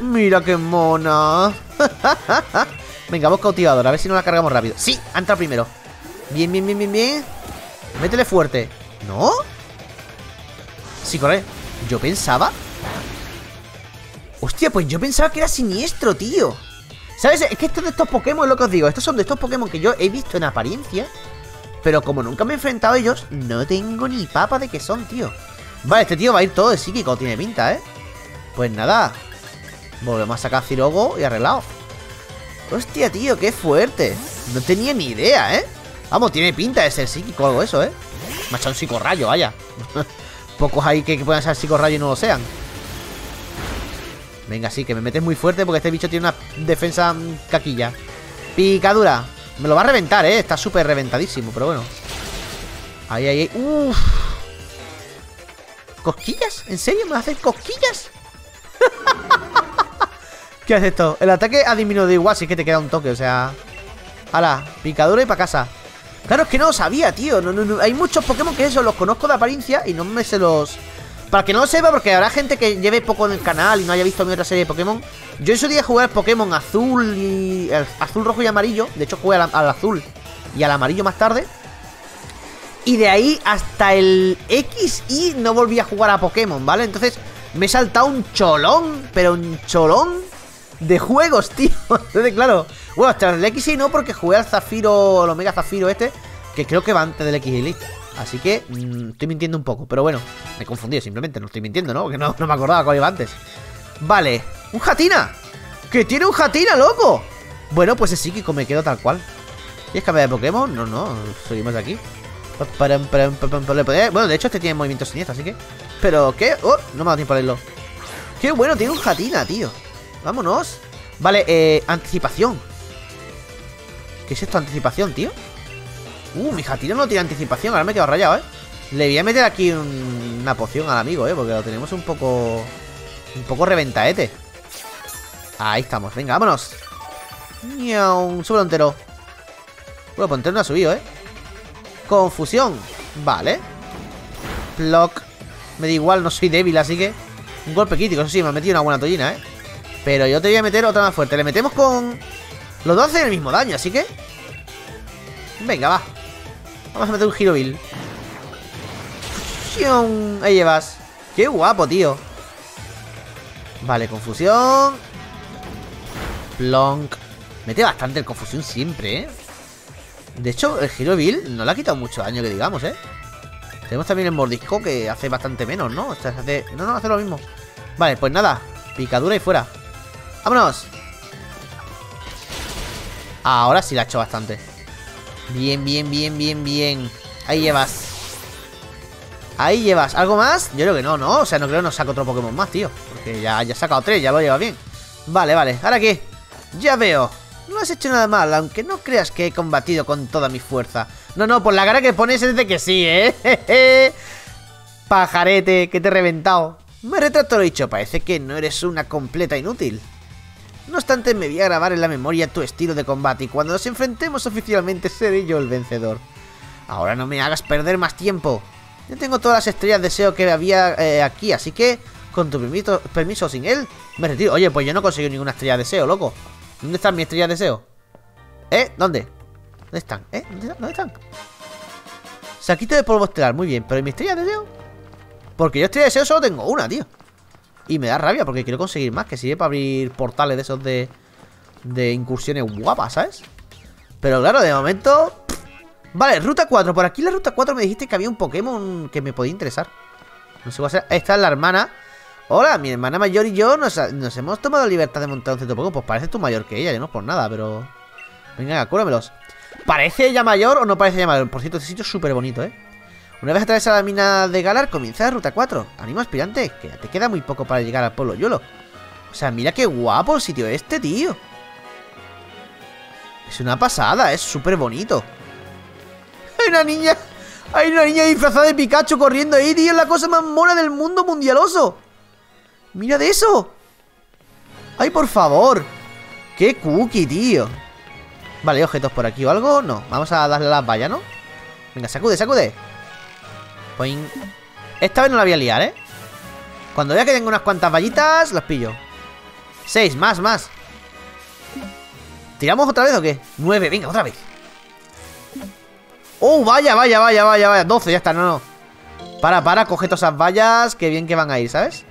Mira qué mona. Venga, vos cautivador A ver si no la cargamos rápido. Sí, entra primero. Bien, bien, bien, bien, bien. Métele fuerte. ¿No? Sí, corre. Yo pensaba. Hostia, pues yo pensaba que era siniestro, tío ¿Sabes? Es que estos de estos Pokémon, lo que os digo, estos son de estos Pokémon que yo he visto en apariencia. Pero como nunca me he enfrentado a ellos, no tengo ni papa de qué son, tío. Vale, este tío va a ir todo de psíquico, tiene pinta, ¿eh? Pues nada. Volvemos a sacar Cirogo y arreglado. Hostia, tío, qué fuerte. No tenía ni idea, ¿eh? Vamos, tiene pinta de ser psíquico o algo eso, ¿eh? Me ha echado un psicorrayo, vaya. Pocos ahí que, que puedan ser psicorrayo y no lo sean. Venga, sí, que me metes muy fuerte porque este bicho tiene una defensa caquilla. Picadura. Me lo va a reventar, ¿eh? Está súper reventadísimo, pero bueno. Ahí, ahí, ahí. Uf. ¿Cosquillas? ¿En serio? ¿Me haces cosquillas? ¿Qué hace esto? El ataque ha disminuido igual, si que te queda un toque, o sea... Hala, picadura y para casa. Claro, es que no lo sabía, tío. No, no, Hay muchos Pokémon que eso los conozco de apariencia y no me se los para que no lo sepa, porque habrá gente que lleve poco en el canal y no haya visto mi otra serie de Pokémon. Yo en su día jugué al Pokémon azul y. azul, rojo y amarillo. De hecho, jugué al, azul y al amarillo más tarde. Y de ahí hasta el X y no volví a jugar a Pokémon, ¿vale? Entonces me he saltado un cholón, pero un cholón de juegos, tío. Entonces, claro. Bueno, hasta el X y no, porque jugué al Zafiro, el Omega Zafiro este, que creo que va antes del X y Así que mm, estoy mintiendo un poco, pero bueno, me he confundido simplemente, no estoy mintiendo, ¿no? Porque no, no me acordaba cuál iba antes. Vale, ¡un Jatina! ¡Que tiene un Jatina, loco! Bueno, pues es psíquico, me quedo tal cual. ¿Quieres cambiar de Pokémon? No, no, seguimos aquí. Bueno, de hecho este tiene movimiento siniestro, así que... ¿Pero qué? Oh, no me ha dado tiempo a leerlo. Qué bueno, tiene un jatina, tío. Vámonos. Vale, eh, anticipación. ¿Qué es esto, anticipación, tío? Uh, mi jatina no tiene anticipación, ahora me he quedado rayado, ¿eh? Le voy a meter aquí una poción al amigo, ¿eh? Porque lo tenemos un poco... Un poco reventaete. Ahí estamos, venga, vámonos. Un sube entero. Bueno, pues entero no ha subido, ¿eh? Confusión. Vale. Block. Me da igual, no soy débil, así que... Un golpe crítico, eso sí, me ha metido una buena tollina, ¿eh? Pero yo te voy a meter otra más fuerte. Le metemos con... Los dos hacen el mismo daño, así que... Venga, va. Vamos a meter un giro Bill. Ahí llevas. Qué guapo, tío. Vale, confusión. Plonk. Mete bastante el confusión siempre, ¿eh? De hecho, el giro Bill no le ha quitado mucho daño, que digamos, ¿eh? Tenemos también el mordisco que hace bastante menos, ¿no? O sea, hace... No, no, hace lo mismo. Vale, pues nada. Picadura y fuera. ¡Vámonos! Ahora sí la ha hecho bastante. Bien, bien, bien, bien, bien. Ahí llevas. Ahí llevas. ¿Algo más? Yo creo que no, ¿no? O sea, no creo que nos saque otro Pokémon más, tío. Porque ya, ya ha sacado tres, ya lo lleva bien. Vale, vale. ¿Ahora qué? Ya veo. No has hecho nada mal, aunque no creas que he combatido con toda mi fuerza. No, no, por la cara que pones es de que sí, ¿eh? Pajarete, que te he reventado. Me retrato lo dicho, parece que no eres una completa inútil. No obstante, me voy a grabar en la memoria tu estilo de combate y cuando nos enfrentemos oficialmente seré yo el vencedor. Ahora no me hagas perder más tiempo. Yo tengo todas las estrellas de deseo que había eh, aquí, así que, con tu permiso, permiso sin él, me retiro. Oye, pues yo no consigo ninguna estrella de deseo, loco. ¿Dónde están mis estrellas de deseo? ¿Eh? ¿Dónde? ¿Dónde están? ¿Eh? ¿Dónde, ¿Dónde están? Saquito de polvo estelar, muy bien. ¿Pero mi estrella de deseo? Porque yo estrella de deseo solo tengo una, tío. Y me da rabia porque quiero conseguir más, que sirve para abrir portales de esos de, de incursiones guapas, ¿sabes? Pero claro, de momento... Vale, ruta 4. Por aquí en la ruta 4 me dijiste que había un Pokémon que me podía interesar. No sé cuál ser. Esta es la hermana. Hola, mi hermana mayor y yo nos, hemos tomado libertad de montar un cierto Pokémon. Pues parece tú mayor que ella, yo no por nada, pero... Venga, cúramelos. ¿Parece ella mayor o no parece ella mayor? Por cierto, este sitio es súper bonito, ¿eh? Una vez atravesada la mina de Galar, comienza la ruta 4. Ánimo, aspirante, que te queda muy poco para llegar al pueblo Yolo. O sea, mira qué guapo el sitio este, tío. Es una pasada, es súper bonito. Hay una niña... Hay una niña disfrazada de Pikachu corriendo ahí, tío. Es la cosa más mona del mundo mundialoso. Mira de eso. Ay, por favor. Qué cookie, tío. Vale, objetos por aquí o algo. No, vamos a darle las vallas, ¿no? Venga, sacude, sacude. Esta vez no la voy a liar, ¿eh? Cuando vea que tengo unas cuantas vallitas, las pillo. Seis, más, más. ¿Tiramos otra vez o qué? Nueve, venga, otra vez. ¡Oh, vaya, vaya, vaya, vaya, vaya! Doce, ya está, no, no. Para, para, coge todas esas vallas. Qué bien que van a ir, ¿sabes?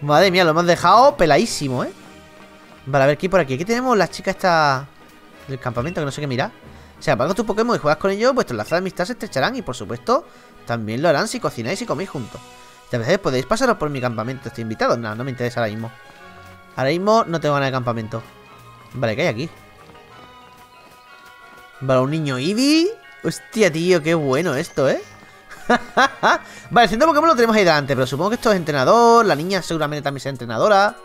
Madre mía, lo hemos dejado peladísimo, ¿eh? Vale, a ver, ¿qué hay por aquí? Aquí tenemos la chica esta del campamento, que no sé qué mirar. O sea, apagas tu Pokémon y juegas con ellos, vuestros lazos de amistad se estrecharán y, por supuesto, también lo harán si cocináis y coméis juntos. A veces podéis pasaros por mi campamento, estoy invitado. No, no me interesa ahora mismo. Ahora mismo no tengo ganas de campamento. Vale, ¿qué hay aquí? Vale, un niño Eevee. Hostia, tío, qué bueno esto, ¿eh? vale, el centro Pokémon lo tenemos ahí delante, pero supongo que esto es entrenador. La niña seguramente también sea entrenadora.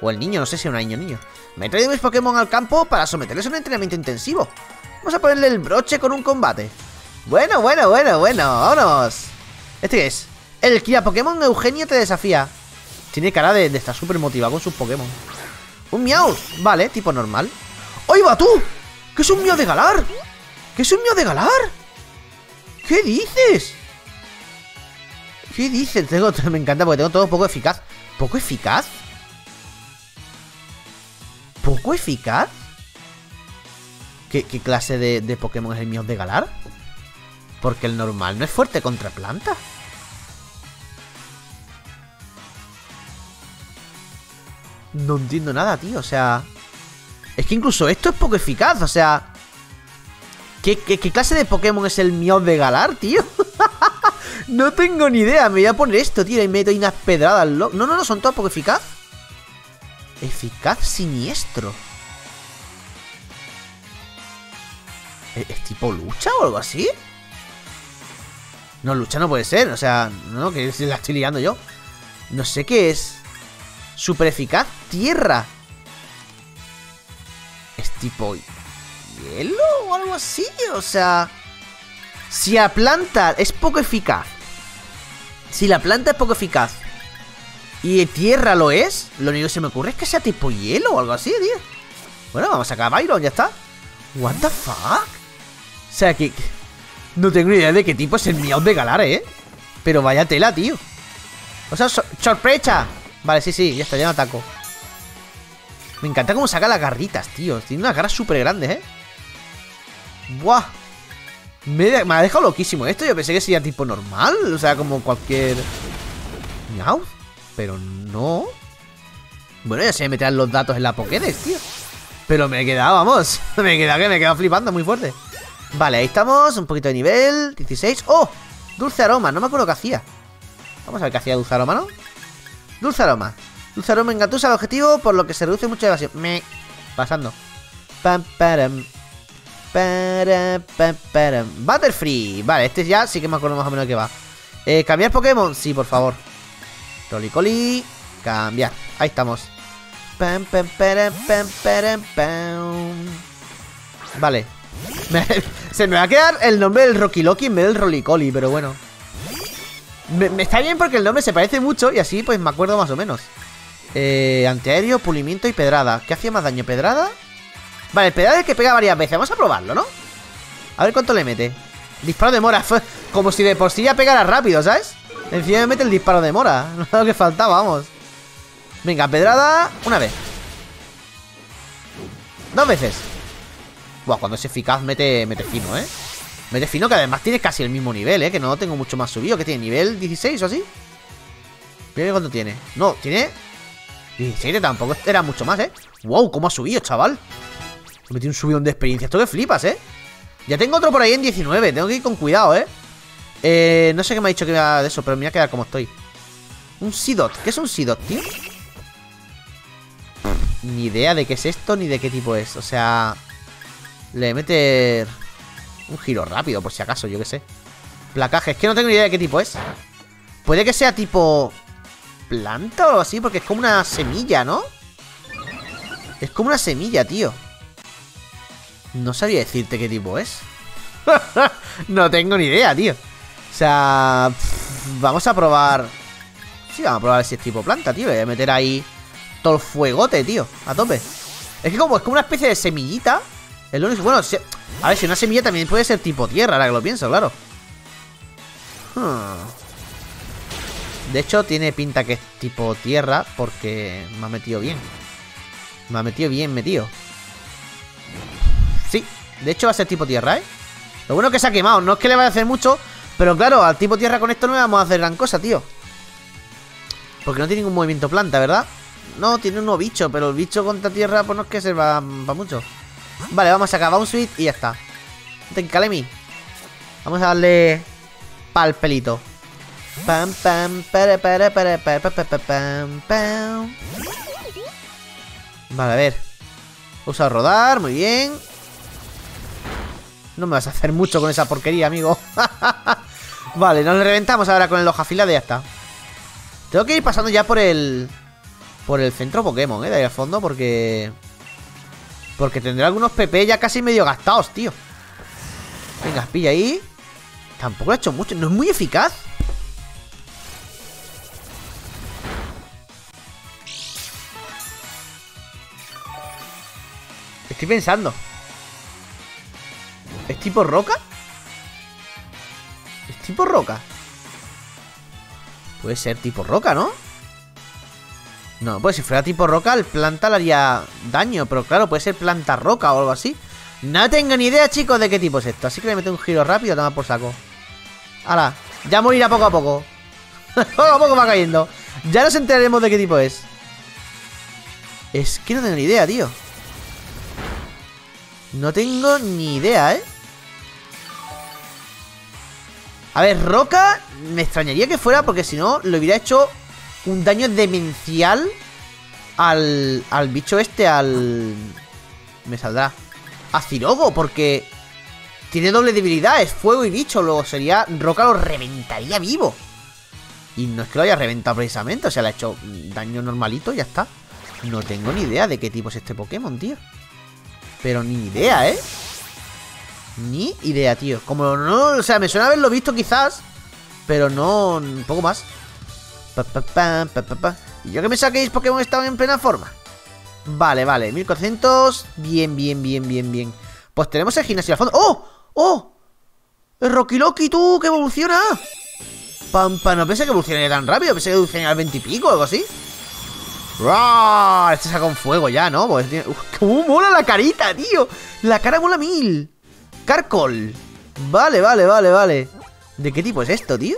O el niño, no sé si es una niña o niño. Me he traído mis Pokémon al campo para someterles a un entrenamiento intensivo. Vamos a ponerle el broche con un combate. Bueno, bueno, bueno, bueno, vámonos. ¿Este qué es? El Kia Pokémon Eugenio te desafía. Tiene cara de, estar súper motivado con sus Pokémon. Un Miau, vale, tipo normal. ¡Ahí va tú! ¿Qué es un Miau de Galar? ¿Qué es un Miau de Galar? ¿Qué dices? ¿Qué dices? Tengo, me encanta porque tengo todo poco eficaz. ¿Poco eficaz? ¿Poco eficaz? ¿Qué, clase de, Pokémon es el mío de Galar? Porque el normal no es fuerte contra planta. No entiendo nada, tío. O sea... Es que incluso esto es poco eficaz. O sea... ¿Qué, clase de Pokémon es el mío de Galar, tío? no tengo ni idea. Me voy a poner esto, tío. Y meto unas pedradas. No, no, no. Son todos poco eficaz. Eficaz siniestro. ¿Es, tipo lucha o algo así? No, lucha no puede ser. O sea, no, que la estoy liando yo. No sé qué es. Super eficaz. Tierra. Es tipo hielo o algo así. O sea... Si la planta es poco eficaz. Si la planta es poco eficaz. Y tierra lo es. Lo único que se me ocurre es que sea tipo hielo o algo así, tío. Bueno, vamos a sacar a Byron, ya está. What the fuck? O sea, que... No tengo ni idea de qué tipo es el Miau de Galar, ¿eh? Pero vaya tela, tío. O sea, sorpresa. Vale, sí, sí, ya está, ya no ataco. Me encanta cómo saca las garritas, tío. Tiene unas garras súper grandes, ¿eh? Buah. Me, me, ha dejado loquísimo esto. Yo pensé que sería tipo normal. O sea, como cualquier... Miau. Pero no. Bueno, ya se me meterán los datos en la Pokédex, tío. Pero me he quedado, vamos. me he quedado que me he quedado flipando muy fuerte. Vale, ahí estamos. Un poquito de nivel. 16. ¡Oh! Dulce aroma. No me acuerdo qué hacía. Vamos a ver qué hacía dulce aroma, ¿no? Dulce aroma. Dulce aroma engatusa el objetivo, por lo que se reduce mucho evasión. Me. Pasando. Pam, param. Para, pam, param. Butterfree. Vale, este ya sí que me acuerdo más o menos de qué va. Eh, ¿Cambiar Pokémon? Sí, por favor. Rolicoli. Cambiar. Ahí estamos. Pam, pam, pam, pam, pam, pam. Vale. se me va a quedar el nombre del Rocky Loki en vez del Rolicoli, pero bueno. Me, está bien porque el nombre se parece mucho y así pues me acuerdo más o menos. Eh, antiaéreo, pulimiento y pedrada. ¿Qué hacía más daño? ¿Pedrada? Vale, el pedrada es que pega varias veces. Vamos a probarlo, ¿no? A ver cuánto le mete. Disparo de mora. Como si de por sí ya pegara rápido, ¿sabes? Encima me mete el disparo de mora. No es lo que faltaba, vamos. Venga, pedrada. Una vez. Dos veces. Buah, cuando es eficaz mete, mete fino, ¿eh? Mete fino que además tiene casi el mismo nivel, ¿eh? Que no tengo mucho más subido. ¿Qué tiene? ¿Nivel 16 o así? Mira cuánto tiene. No, tiene 17, tampoco era mucho más, ¿eh? Wow, cómo ha subido, chaval. Me tiene un subidón de experiencia. Esto que flipas, ¿eh? Ya tengo otro por ahí en 19. Tengo que ir con cuidado, ¿eh? Eh, no sé qué me ha dicho que era de eso, pero me voy a quedar como estoy. Un Sidot. ¿Qué es un Sidot, tío? Ni idea de qué es esto ni de qué tipo es. O sea... Le meter... Un giro rápido, por si acaso, yo qué sé. Placaje, es que no tengo ni idea de qué tipo es. Puede que sea tipo... Planta o así, porque es como una semilla, ¿no? Es como una semilla, tío. No sabía decirte qué tipo es. no tengo ni idea, tío. O sea... vamos a probar... Sí, vamos a probar si es tipo planta, tío. Voy a meter ahí todo el fuegote, tío. A tope. Es que como es como una especie de semillita. El único... Bueno, a ver, si una semilla también puede ser tipo tierra, ahora que lo pienso, claro. Hmm. De hecho, tiene pinta que es tipo tierra porque me ha metido bien. Me ha metido bien metido. Sí, de hecho va a ser tipo tierra, ¿eh? Lo bueno es que se ha quemado, no es que le vaya a hacer mucho, pero claro, al tipo tierra con esto no le vamos a hacer gran cosa, tío. Porque no tiene ningún movimiento planta, ¿verdad? No, tiene un nuevo bicho, pero el bicho contra tierra pues no es que se va, mucho. Vale, vamos a sacar suite y ya está. Calemi. Vamos a darle pal pelito. Pam, pam, pam, pam. Vale, a ver. Usa rodar, muy bien. No me vas a hacer mucho con esa porquería, amigo. vale, nos reventamos ahora con el hoja afilada y ya está. Tengo que ir pasando ya por el... Por el centro Pokémon, eh, de ahí al fondo, porque... Porque tendré algunos PP ya casi medio gastados, tío. Venga, pilla ahí. Tampoco lo ha hecho mucho. No es muy eficaz. Estoy pensando. ¿Es tipo roca? ¿Es tipo roca? Puede ser tipo roca, ¿no? No, pues si fuera tipo roca, el planta le haría daño. Pero claro, puede ser planta roca o algo así. No tengo ni idea, chicos, de qué tipo es esto. Así que le meto un giro rápido, toma por saco. Hala, ya morirá poco a poco. poco a poco va cayendo. Ya nos enteraremos de qué tipo es. Es que no tengo ni idea, tío. No tengo ni idea, ¿eh? A ver, Roca me extrañaría que fuera porque si no le hubiera hecho un daño demencial al, al bicho este, al... Me saldrá. A Cirogo, porque Tiene doble debilidad, es fuego y bicho. Luego sería. Roca lo reventaría vivo. Y no es que lo haya reventado precisamente. O sea, le ha hecho daño normalito y ya está. No tengo ni idea de qué tipo es este Pokémon, tío. Pero ni idea, ¿eh? Ni idea, tío. Como no... O sea, me suena haberlo visto quizás. Pero no... Un poco más. Y yo que me saquéis Pokémon estaban en plena forma. Vale, vale. 1400. Bien, bien, bien, bien, bien. Pues tenemos el gimnasio al fondo. ¡Oh! ¡Oh! ¡El Rocky tú! ¡Que evoluciona! Pampa, no pensé que evolucionaría tan rápido. Pensé que evolucionaría al 20 y pico o algo así. Este saca un fuego ya, ¿no? Pues, ¿Cómo mola la carita, tío? La cara mola mil. Carcol. Vale, vale, vale, vale. ¿De qué tipo es esto, tío?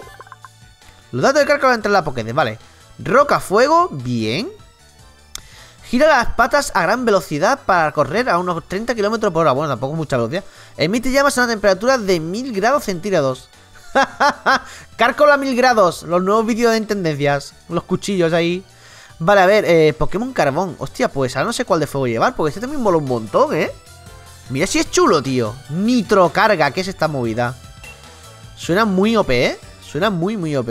Los datos de Carcol entrar en la Pokédex, vale. Roca fuego, bien. Gira las patas a gran velocidad para correr a unos 30 km por hora. Bueno, tampoco mucha velocidad. Emite llamas a una temperatura de 1000 grados centígrados. Carcol a 1000 grados. Los nuevos vídeos de tendencias. Los cuchillos ahí. Vale, a ver, eh, Pokémon Carbón. Hostia, pues ahora no sé cuál de fuego llevar, porque este también mola un montón, ¿eh? Mira si es chulo, tío. Nitro carga, ¿qué es esta movida? Suena muy OP, ¿eh? Suena muy, muy OP.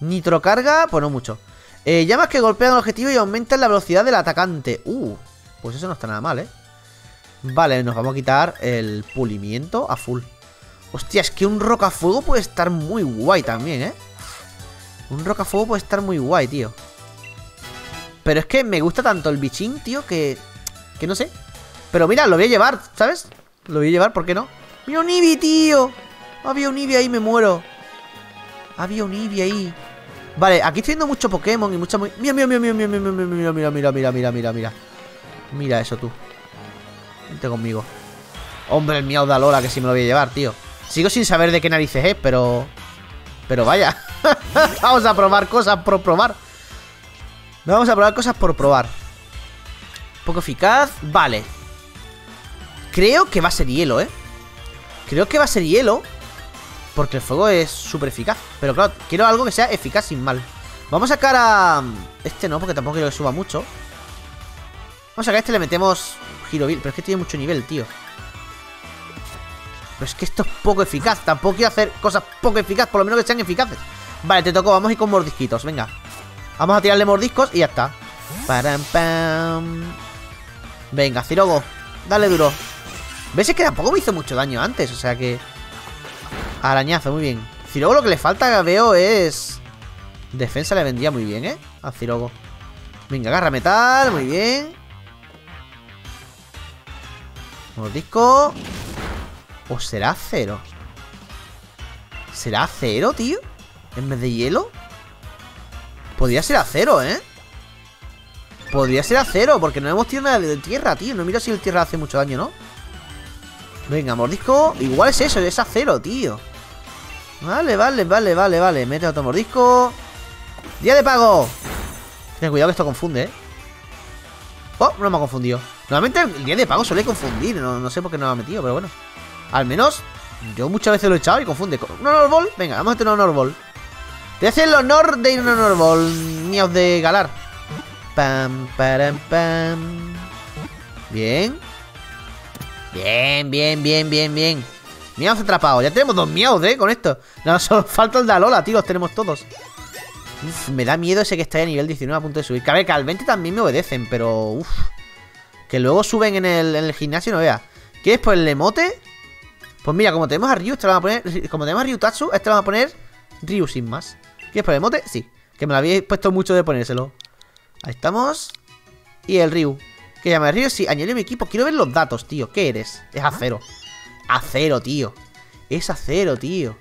Nitro carga, pues no mucho. Eh, llamas que golpean el objetivo y aumentan la velocidad del atacante. Uh, pues eso no está nada mal, ¿eh? Vale, nos vamos a quitar el pulimiento a full. Hostia, es que un rocafuego puede estar muy guay también, ¿eh? Un rocafuego puede estar muy guay, tío. Pero es que me gusta tanto el bichín, tío, que... Que no sé. Pero mira, lo voy a llevar, ¿sabes? Lo voy a llevar, ¿por qué no? ¡Mira un Eevee, tío! Había un Eevee ahí, me muero. Había un Eevee ahí. Vale, aquí estoy viendo mucho Pokémon y mucha... Mira, mira, mira, mira, mira, mira, mira, mira, mira, mira, mira, mira, mira, mira. Eso tú. Vente conmigo. Hombre, el miau de Alola, que sí me lo voy a llevar, tío. Sigo sin saber de qué narices es, pero... Pero vaya. Vamos a probar cosas por probar. Vamos a probar cosas por probar. Poco eficaz. Vale. Creo que va a ser hielo, ¿eh? Creo que va a ser hielo. Porque el fuego es súper eficaz. Pero claro, quiero algo que sea eficaz sin mal. Vamos a sacar a... Este no, porque tampoco quiero que suba mucho. Vamos a sacar a este le metemos Girovil. Pero es que tiene mucho nivel, tío. Pero es que esto es poco eficaz. Tampoco quiero hacer cosas poco eficaz. Por lo menos que sean eficaces. Vale, te tocó. Vamos a ir con mordisquitos. Venga. Vamos a tirarle mordiscos y ya está. pam. Venga, Cirogo. Dale duro. ¿Ves? Es que tampoco me hizo mucho daño antes. O sea que... Arañazo, muy bien. Cirogo lo que le falta, veo, es... Defensa le vendría muy bien, ¿eh? A Cirogo. Venga, agarra metal, muy bien. Mordisco. ¿O será cero? ¿Será cero, tío? ¿En vez de hielo? Podría ser acero, ¿eh? Podría ser acero, porque no hemos tirado nada de tierra, tío. No miro si el tierra hace mucho daño, ¿no? Venga, mordisco. Igual es eso, es acero, tío. Vale, vale, vale, vale, vale. Mete otro mordisco. ¡Día de pago! Ten cuidado que esto confunde, ¿eh? Oh, no me ha confundido. Normalmente el día de pago suele confundir. No, sé por qué no lo ha metido, pero bueno. Al menos yo muchas veces lo he echado y confunde. ¿Un honor ball? Venga, vamos a meter un honor ball. Te hace el honor de ir un honor ball, de galar. Pam, pam, pam. Bien. Bien, bien, bien, bien, bien. Miaos atrapados. Ya tenemos dos miaos, ¿eh? Con esto. No, solo falta el de Alola, tío. Los tenemos todos. Uf, me da miedo ese que está a nivel 19 a punto de subir. Que a ver, que al 20 también me obedecen, pero... Uf. Que luego suben en el, en el gimnasio, no veas. ¿Quieres por el emote? Pues mira, como tenemos a Ryu, este lo vamos a poner... Como tenemos a Ryutatsu, este lo vamos a poner Ryu sin más. ¿Quieres por el emote? Sí. Que me lo habéis puesto mucho de ponérselo. Ahí estamos. Y el Ryu. ¿Qué llama el Ryu? Sí, añadir mi equipo. Quiero ver los datos, tío. ¿Qué eres? Es acero. Acero, tío. Es acero, tío.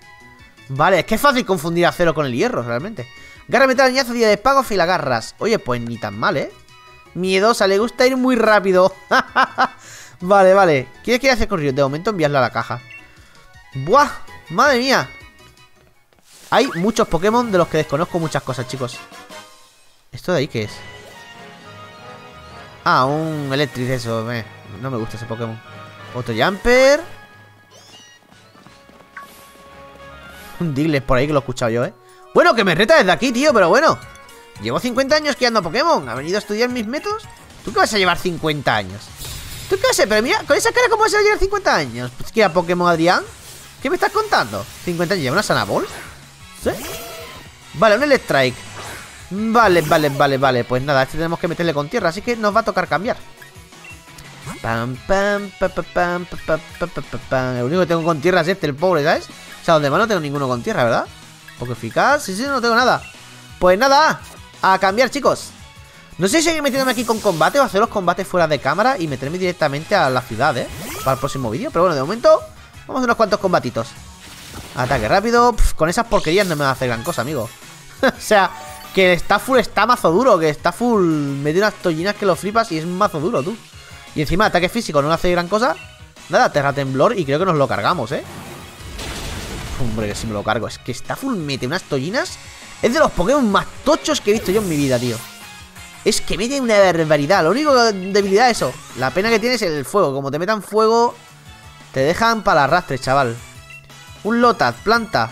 Vale, es que es fácil confundir acero con el hierro, realmente. Garra metal, añazo, día de pago, filagarras. Oye, pues ni tan mal, ¿eh? Miedosa, le gusta ir muy rápido. vale, vale. ¿Qué quiere hacer con Ryu? De momento enviarlo a la caja. ¡Buah! ¡Madre mía! Hay muchos Pokémon de los que desconozco muchas cosas, chicos. ¿Esto de ahí qué es? Ah, un Electric, eso. Eh, no me gusta ese Pokémon. Otro Jumper. Un Diglett por ahí que lo he escuchado yo, ¿eh? Bueno, que me reta desde aquí, tío, pero bueno. Llevo 50 años criando Pokémon. ¿Ha venido a estudiar mis métodos? ¿Tú qué vas a llevar 50 años? ¿Tú qué sé? Pero mira, con esa cara, ¿cómo se va a llegar 50 años? Pues que a Pokémon Adrián. ¿Qué me estás contando? ¿50 años lleva una Sanabol? ¿Sí? Vale, un Electrike. Vale, vale, vale, vale. Pues nada, este tenemos que meterle con tierra, así que nos va a tocar cambiar. Pam, Lo único que tengo con tierra es este, el pobre, ¿sabes? O sea, donde más no tengo ninguno con tierra, ¿verdad? Poco eficaz. Sí, sí, no tengo nada. Pues nada, a cambiar, chicos. No sé si seguir metiéndome aquí con combate o hacer los combates fuera de cámara y meterme directamente a la ciudad, ¿eh? Para el próximo vídeo. Pero bueno, de momento, vamos a unos cuantos combatitos. Ataque rápido. Con esas porquerías no me va a hacer gran cosa, amigo. o sea, que está full está mazo duro. Que está full. Me dio unas tollinas que lo flipas y es mazo duro, tú. Y encima, ataque físico no hace gran cosa. Nada, Terra Temblor y creo que nos lo cargamos, ¿eh? Hombre, que si me lo cargo. Es que full mete unas tollinas. Es de los Pokémon más tochos que he visto yo en mi vida, tío. Es que mete una barbaridad. Lo único debilidad es eso. La pena que tiene es el fuego. Como te metan fuego, te dejan para arrastre, chaval. Un Lotat, planta.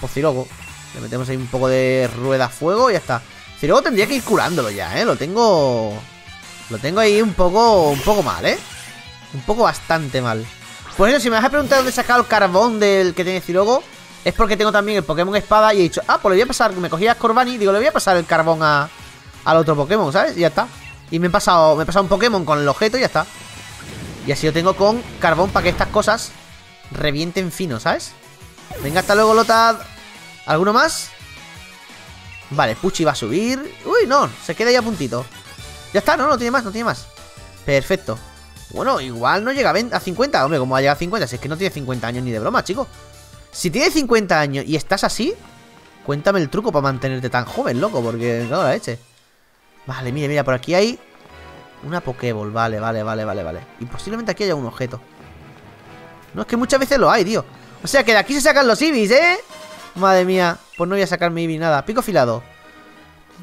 Pocirogo. Le metemos ahí un poco de rueda fuego y ya está. Cirogo tendría que ir curándolo ya, ¿eh? Lo tengo... Lo tengo ahí un poco... Un poco mal, ¿eh? Un poco bastante mal. Pues eso, si me vas a preguntar dónde he sacado el carbón del que tiene Cirogo es porque tengo también el Pokémon Espada y he dicho, ah, pues le voy a pasar, me cogí a Scorbani y digo, le voy a pasar el carbón a, al otro Pokémon, ¿sabes? Y ya está. Y me he pasado, me he pasado un Pokémon con el objeto y ya está. Y así lo tengo con carbón para que estas cosas revienten fino, ¿sabes? Venga, hasta luego, Lotad. ¿Alguno más? Vale, Puchi va a subir. Uy, no, se queda ya a puntito. Ya está, no, no tiene más, no tiene más. Perfecto. Bueno, igual no llega a 50. Hombre, ¿cómo va a llegar a 50? Si es que no tiene 50 años ni de broma, chicos. Si tienes 50 años y estás así, cuéntame el truco para mantenerte tan joven, loco, porque no la leche. Vale, mira, mira, por aquí hay una Pokéball, vale, vale, vale, vale, vale. Y posiblemente aquí haya un objeto. No, es que muchas veces lo hay, tío. O sea, que de aquí se sacan los Ibis, ¿eh? Madre mía, pues no voy a sacar mi Ibis nada. Pico filado.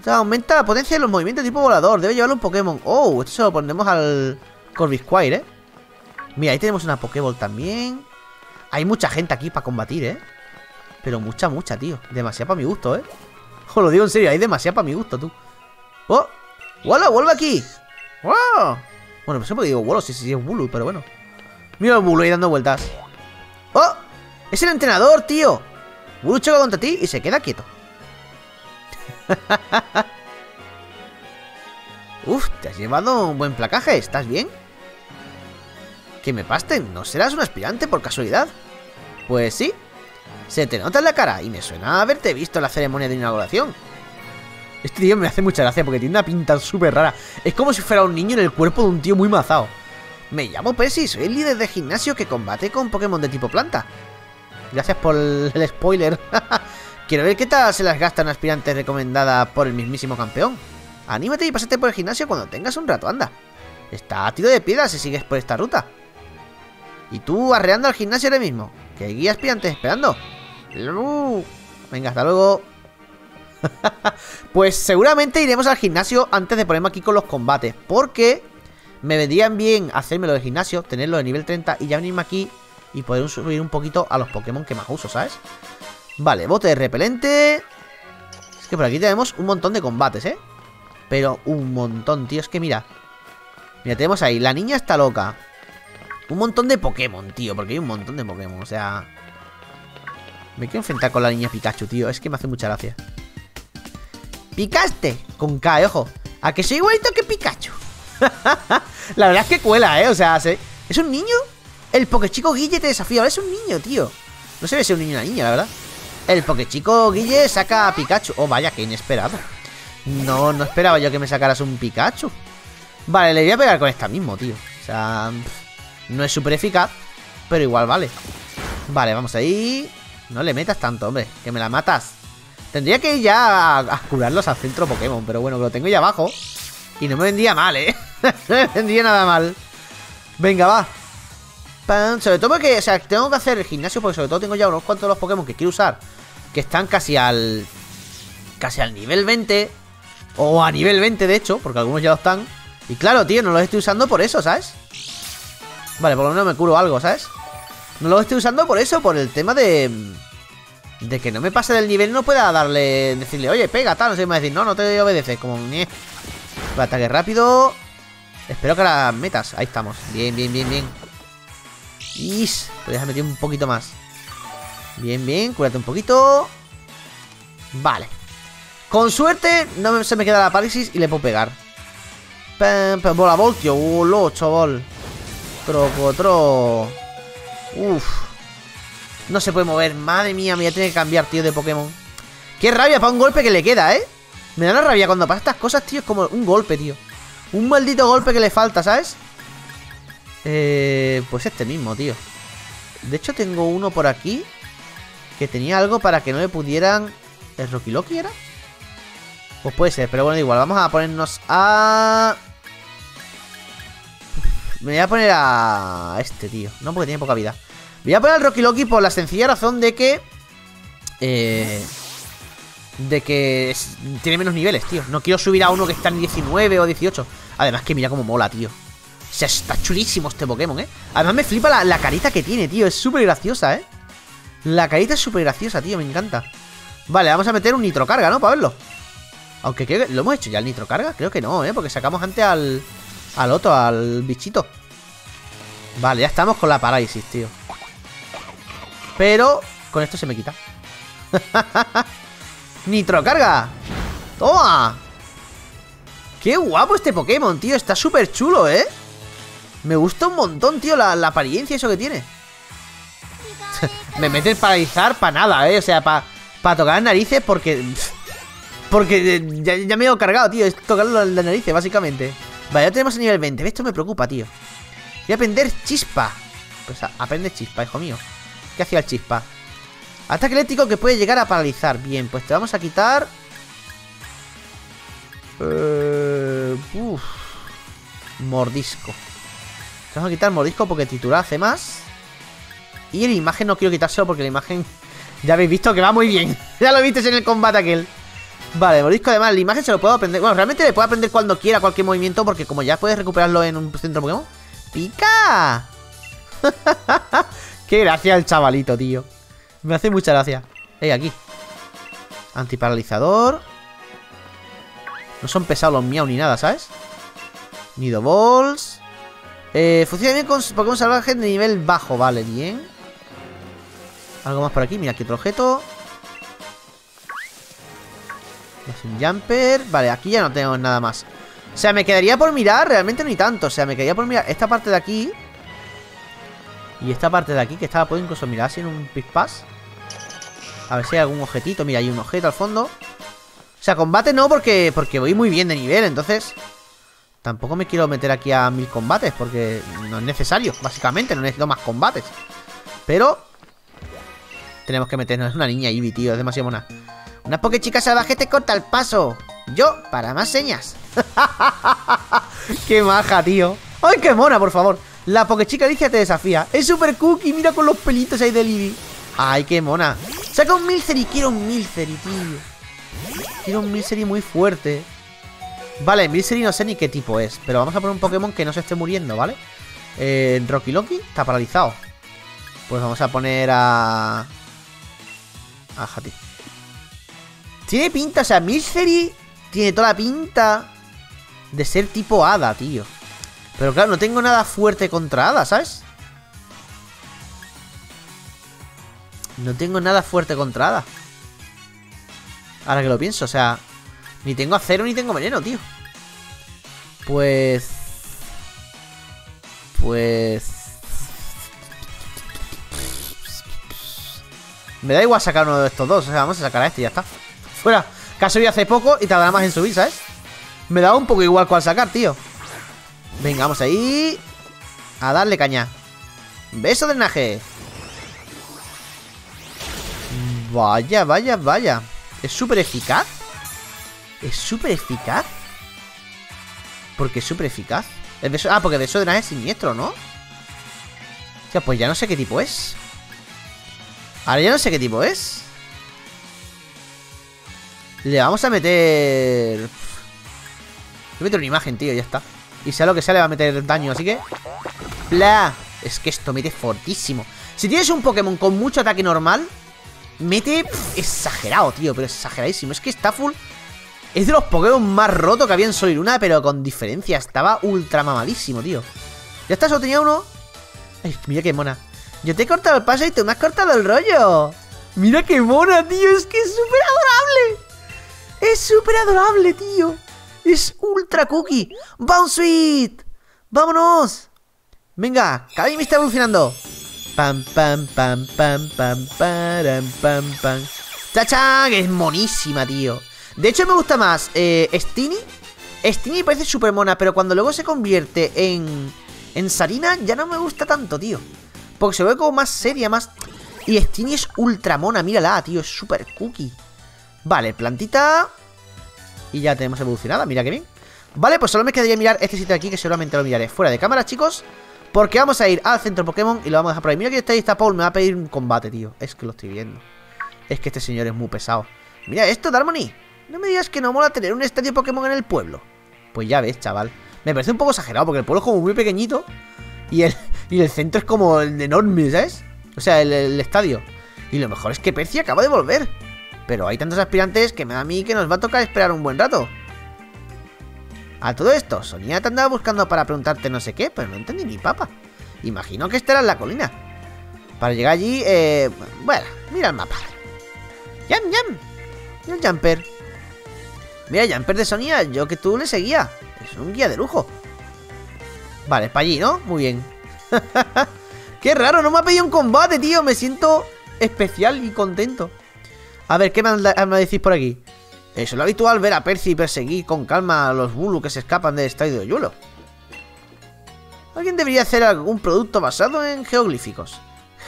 aumenta la potencia de los movimientos tipo volador. Debe llevarlo un Pokémon. Oh, esto se lo ponemos al Corvisquire, ¿eh? Mira, ahí tenemos una Pokéball también. Hay mucha gente aquí para combatir, ¿eh? Pero mucha, mucha, tío. Demasiado para mi gusto, ¿eh? Os lo digo en serio, hay demasiado para mi gusto, tú. ¡Oh! ¡Wolo, vuelve aquí! ¡Wow! Bueno, pues siempre digo Wolo, sí, sí, es Bulu, pero bueno. Mira el Bulu ahí dando vueltas. ¡Oh! ¡Es el entrenador, tío! Bulu choca contra ti y se queda quieto. Uf, te has llevado un buen placaje, ¿estás bien? Que me pasten, ¿no serás un aspirante por casualidad? Pues sí. Se te nota en la cara y me suena haberte visto en la ceremonia de inauguración. Este tío me hace mucha gracia porque tiene una pinta súper rara. Es como si fuera un niño en el cuerpo de un tío muy mazado. Me llamo Percy, soy el líder de gimnasio que combate con Pokémon de tipo planta. Gracias por el spoiler. Quiero ver qué tal se las gasta una aspirante recomendada por el mismísimo campeón. Anímate y pásate por el gimnasio cuando tengas un rato, anda. Está a tiro de piedra si sigues por esta ruta. Y tú arreando al gimnasio ahora mismo. Que hay guías aspirantes esperando. Venga, hasta luego. pues seguramente iremos al gimnasio antes de ponerme aquí con los combates. Porque me vendrían bien hacérmelo del gimnasio, tenerlo de nivel 30 y ya venirme aquí y poder subir un poquito a los Pokémon que más uso, ¿sabes? Vale, bote de repelente. Es que por aquí tenemos un montón de combates, ¿eh? Pero un montón, tío. Es que mira. Mira, tenemos ahí. La niña está loca. Un montón de Pokémon, tío, porque hay un montón de Pokémon, o sea... Me quiero enfrentar con la niña Pikachu, tío, es que me hace mucha gracia. ¡Picaste! Con K, ojo. A que soy igualito que Pikachu. la verdad es que cuela, ¿eh? O sea, ¿es un niño? El Pokéchico Guille te desafía, ahora es un niño, tío. No se ve ser un niño o una niña, la verdad. El Pokéchico Guille saca a Pikachu. Oh, vaya, que inesperado. No, no esperaba yo que me sacaras un Pikachu. Vale, le voy a pegar con esta mismo, tío. O sea... No es súper eficaz, pero igual vale. Vale, vamos ahí. No le metas tanto, hombre, que me la matas. Tendría que ir ya a, curarlos al centro Pokémon, pero bueno, lo tengo ya abajo. Y no me vendría mal, ¿eh? no me vendría nada mal. Venga, va. Sobre todo porque, o sea, tengo que hacer el gimnasio porque sobre todo tengo ya unos cuantos de los Pokémon que quiero usar. Que están casi al... Casi al nivel 20. O a nivel 20, de hecho, porque algunos ya lo están. Y claro, tío, no los estoy usando por eso, ¿sabes? Vale, por lo menos me curo algo, ¿sabes? No lo estoy usando por eso, por el tema de... De que no me pase del nivel no pueda darle... Decirle, oye, pega, tal, no sé me va a decir No, no te obedece, como... Eh. Ataque rápido Espero que las metas, ahí estamos Bien, bien, bien, bien Is, podrías meter un poquito más. Bien, bien, cúrate un poquito. Vale. Con suerte no se me queda la parálisis y le puedo pegar. Pam, pam, Bola voltio, uh, lo, chaval. Trocotro Uf. No se puede mover, madre mía Me voy a tener que cambiar, tío, de Pokémon. Qué rabia para un golpe que le queda, ¿eh? Me da una rabia cuando pasa estas cosas, tío. Es como un golpe, tío. Un maldito golpe que le falta, ¿sabes? Eh, pues este mismo, tío. De hecho tengo uno por aquí Que tenía algo para que no le pudieran ¿El Rocky Loki era? Pues puede ser, pero bueno, igual Vamos a ponernos a... Me voy a poner a... Este, tío. No, porque tiene poca vida. Voy a poner al Rocky Loki por la sencilla razón de que... Eh... De que tiene menos niveles, tío. No quiero subir a uno que está en 19 o 18 Además que mira cómo mola, tío O sea, está chulísimo este Pokémon, ¿eh? Además me flipa la, la carita que tiene, tío Es súper graciosa, ¿eh? La carita es súper graciosa, tío, me encanta Vale, vamos a meter un nitrocarga, ¿no? Para verlo Aunque creo que... ¿Lo hemos hecho ya el nitrocarga? Creo que no, ¿eh? Porque sacamos antes al... Al otro, al bichito Vale, ya estamos con la parálisis, tío Pero Con esto se me quita ¡Nitrocarga! ¡Toma! ¡Qué guapo este Pokémon, tío! Está súper chulo, ¿eh? Me gusta un montón, tío, la, apariencia eso que tiene. Me mete el paralizar para nada, ¿eh? O sea, para tocar narices porque... Porque eh, ya, me he cargado, tío Es tocar las narices, básicamente. Vale, ya tenemos el nivel 20 Esto me preocupa, tío. Voy a aprender chispa. Pues aprende chispa, hijo mío. ¿Qué hacía el chispa? Ataque eléctrico que puede llegar a paralizar. Bien, pues te vamos a quitar eh, Mordisco. Te vamos a quitar mordisco porque titular hace más Y la imagen no quiero quitárselo porque la imagen Ya habéis visto que va muy bien Ya lo viste en el combate aquel Vale, mordisco además, la imagen se lo puedo aprender Bueno, realmente le puedo aprender cuando quiera cualquier movimiento Porque como ya puedes recuperarlo en un centro Pokémon ¡Pica! Qué gracia el chavalito, tío me hace mucha gracia. Ey, aquí. Antiparalizador. No son pesados los miau ni nada, ¿sabes? Nido Balls. Eh, funciona bien con Pokémon salvajes de nivel bajo. Vale, bien. Algo más por aquí. Mira, aquí otro objeto. Es un jumper. Vale, aquí ya no tenemos nada más. O sea, me quedaría por mirar. Realmente ni tanto. O sea, me quedaría por mirar esta parte de aquí. Y esta parte de aquí, que estaba puedo incluso mirar así en un Pass a ver si hay algún objetito. Mira, hay un objeto al fondo. O sea, combate no porque, porque voy muy bien de nivel, entonces... Tampoco me quiero meter aquí a mil combates porque no es necesario, básicamente, no necesito más combates. Pero... Tenemos que meternos. Es una niña Eevee, tío, es demasiado mona. Una poke chica salvaje te corta el paso. Yo, para más señas. qué maja, tío. ¡Ay, qué mona, por favor! La Pokechica Alicia te desafía. Es super cookie, mira con los pelitos ahí de Libby. ¡Ay, qué mona! Saca un Milcery, quiero un Milcery, tío. Quiero un Milcery muy fuerte. Vale, Milcery no sé ni qué tipo es. Pero vamos a poner un Pokémon que no se esté muriendo, ¿vale? Eh, Rocky Loki está paralizado. Pues vamos a poner a... A Hati. Tiene pinta, o sea, Milcery tiene toda la pinta de ser tipo hada, tío. Pero claro, no tengo nada fuerte contra Hada, ¿sabes? No tengo nada fuerte contra Hada. Ahora que lo pienso, o sea... Ni tengo acero ni tengo veneno, tío. Pues... Pues... Me da igual sacar uno de estos dos. Vamos a sacar a este y ya está. Fuera. Ha subido hace poco y tardará más en subir, ¿sabes? Me da un poco igual cuál sacar, tío. Venga, vamos ahí. A darle caña. Beso drenaje. Vaya, vaya, vaya. ¿Es súper eficaz? ¿Es súper eficaz? ¿Por qué es súper eficaz? Ah, porque beso de drenaje es siniestro, ¿no? O sea, pues ya no sé qué tipo es. Ahora ya no sé qué tipo es. Le vamos a meter... Le meter una imagen, tío, ya está. Y sea lo que sea le va a meter daño, así que... ¡Bla! Es que esto mete fortísimo Si tienes un Pokémon con mucho ataque normal mete exagerado, tío, pero exageradísimo. Es que está full es de los Pokémon más rotos que había en Sol y Luna, pero con diferencia. Estaba ultra mamadísimo, tío. Ya está, solo tenía uno. Ay, mira qué mona. Yo te he cortado el paso y tú me has cortado el rollo. Mira qué mona, tío. Es que es súper adorable. Es súper adorable, tío. Es ultra cookie. ¡Bounsweet! ¡Vámonos! Venga, cada me está evolucionando. Pam, pam, pam, pam, pam, pam, pam, pam. ¡Chacha! Que es monísima, tío. De hecho, me gusta más eh, Stini. Stini parece súper mona, pero cuando luego se convierte en, en Sarina, ya no me gusta tanto, tío. Porque se ve como más seria, más... Y Stini es ultra mona, mírala, tío, es súper cookie. Vale, plantita... Y ya tenemos evolucionada, mira qué bien. Vale, pues solo me quedaría mirar este sitio de aquí, que seguramente lo miraré fuera de cámara, chicos. Porque vamos a ir al centro Pokémon y lo vamos a dejar por ahí. Mira que está ahí, está Paul, me va a pedir un combate, tío. Es que lo estoy viendo. Es que este señor es muy pesado. Mira esto, Darmony. No me digas que no mola tener un estadio Pokémon en el pueblo. Pues ya ves, chaval. Me parece un poco exagerado porque el pueblo es como muy pequeñito y el, y el centro es como enorme, ¿sabes? O sea, el, estadio. Y lo mejor es que Percy acaba de volver. Pero hay tantos aspirantes que me da a mí que nos va a tocar esperar un buen rato. A todo esto, Sonia te andaba buscando para preguntarte no sé qué, pero no entendí ni papa. Imagino que estará en la colina. Para llegar allí, eh... Bueno, mira el mapa. ¡Yam, yam! El jumper. Mira, Jumper de Sonia, yo que tú le seguía. Es un guía de lujo. Vale, para allí, ¿no? Muy bien. Qué raro, no me ha pedido un combate, tío. Me siento especial y contento. A ver, ¿qué me, me decís por aquí? Es lo habitual ver a Percy perseguir con calma a los Bulu que se escapan del estadio de Yulo. Alguien debería hacer algún producto basado en geoglíficos.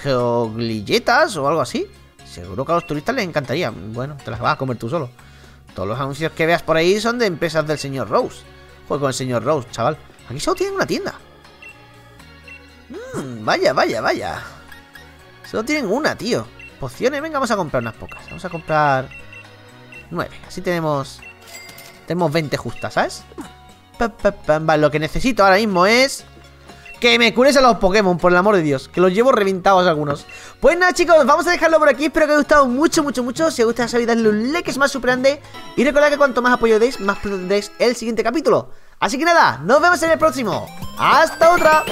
Geoglilletas o algo así. Seguro que a los turistas les encantaría. Bueno, te las vas a comer tú solo. Todos los anuncios que veas por ahí son de empresas del señor Rose. Juego con el señor Rose, chaval. Aquí solo tienen una tienda. Mmm, vaya, vaya, vaya. Solo tienen una, tío. Pociones, venga, vamos a comprar unas pocas. Vamos a comprar... Nueve. Así tenemos... Tenemos 20 justas, ¿sabes? Lo que necesito ahora mismo es... Que me cures a los Pokémon, por el amor de Dios. Que los llevo reventados algunos. Pues nada chicos, vamos a dejarlo por aquí. Espero que os haya gustado mucho, mucho, mucho. Si os gusta sabéis darle un like, es más super grande. Y recordad que cuanto más apoyo deis, más pronto el siguiente capítulo. Así que nada, nos vemos en el próximo. ¡Hasta otra!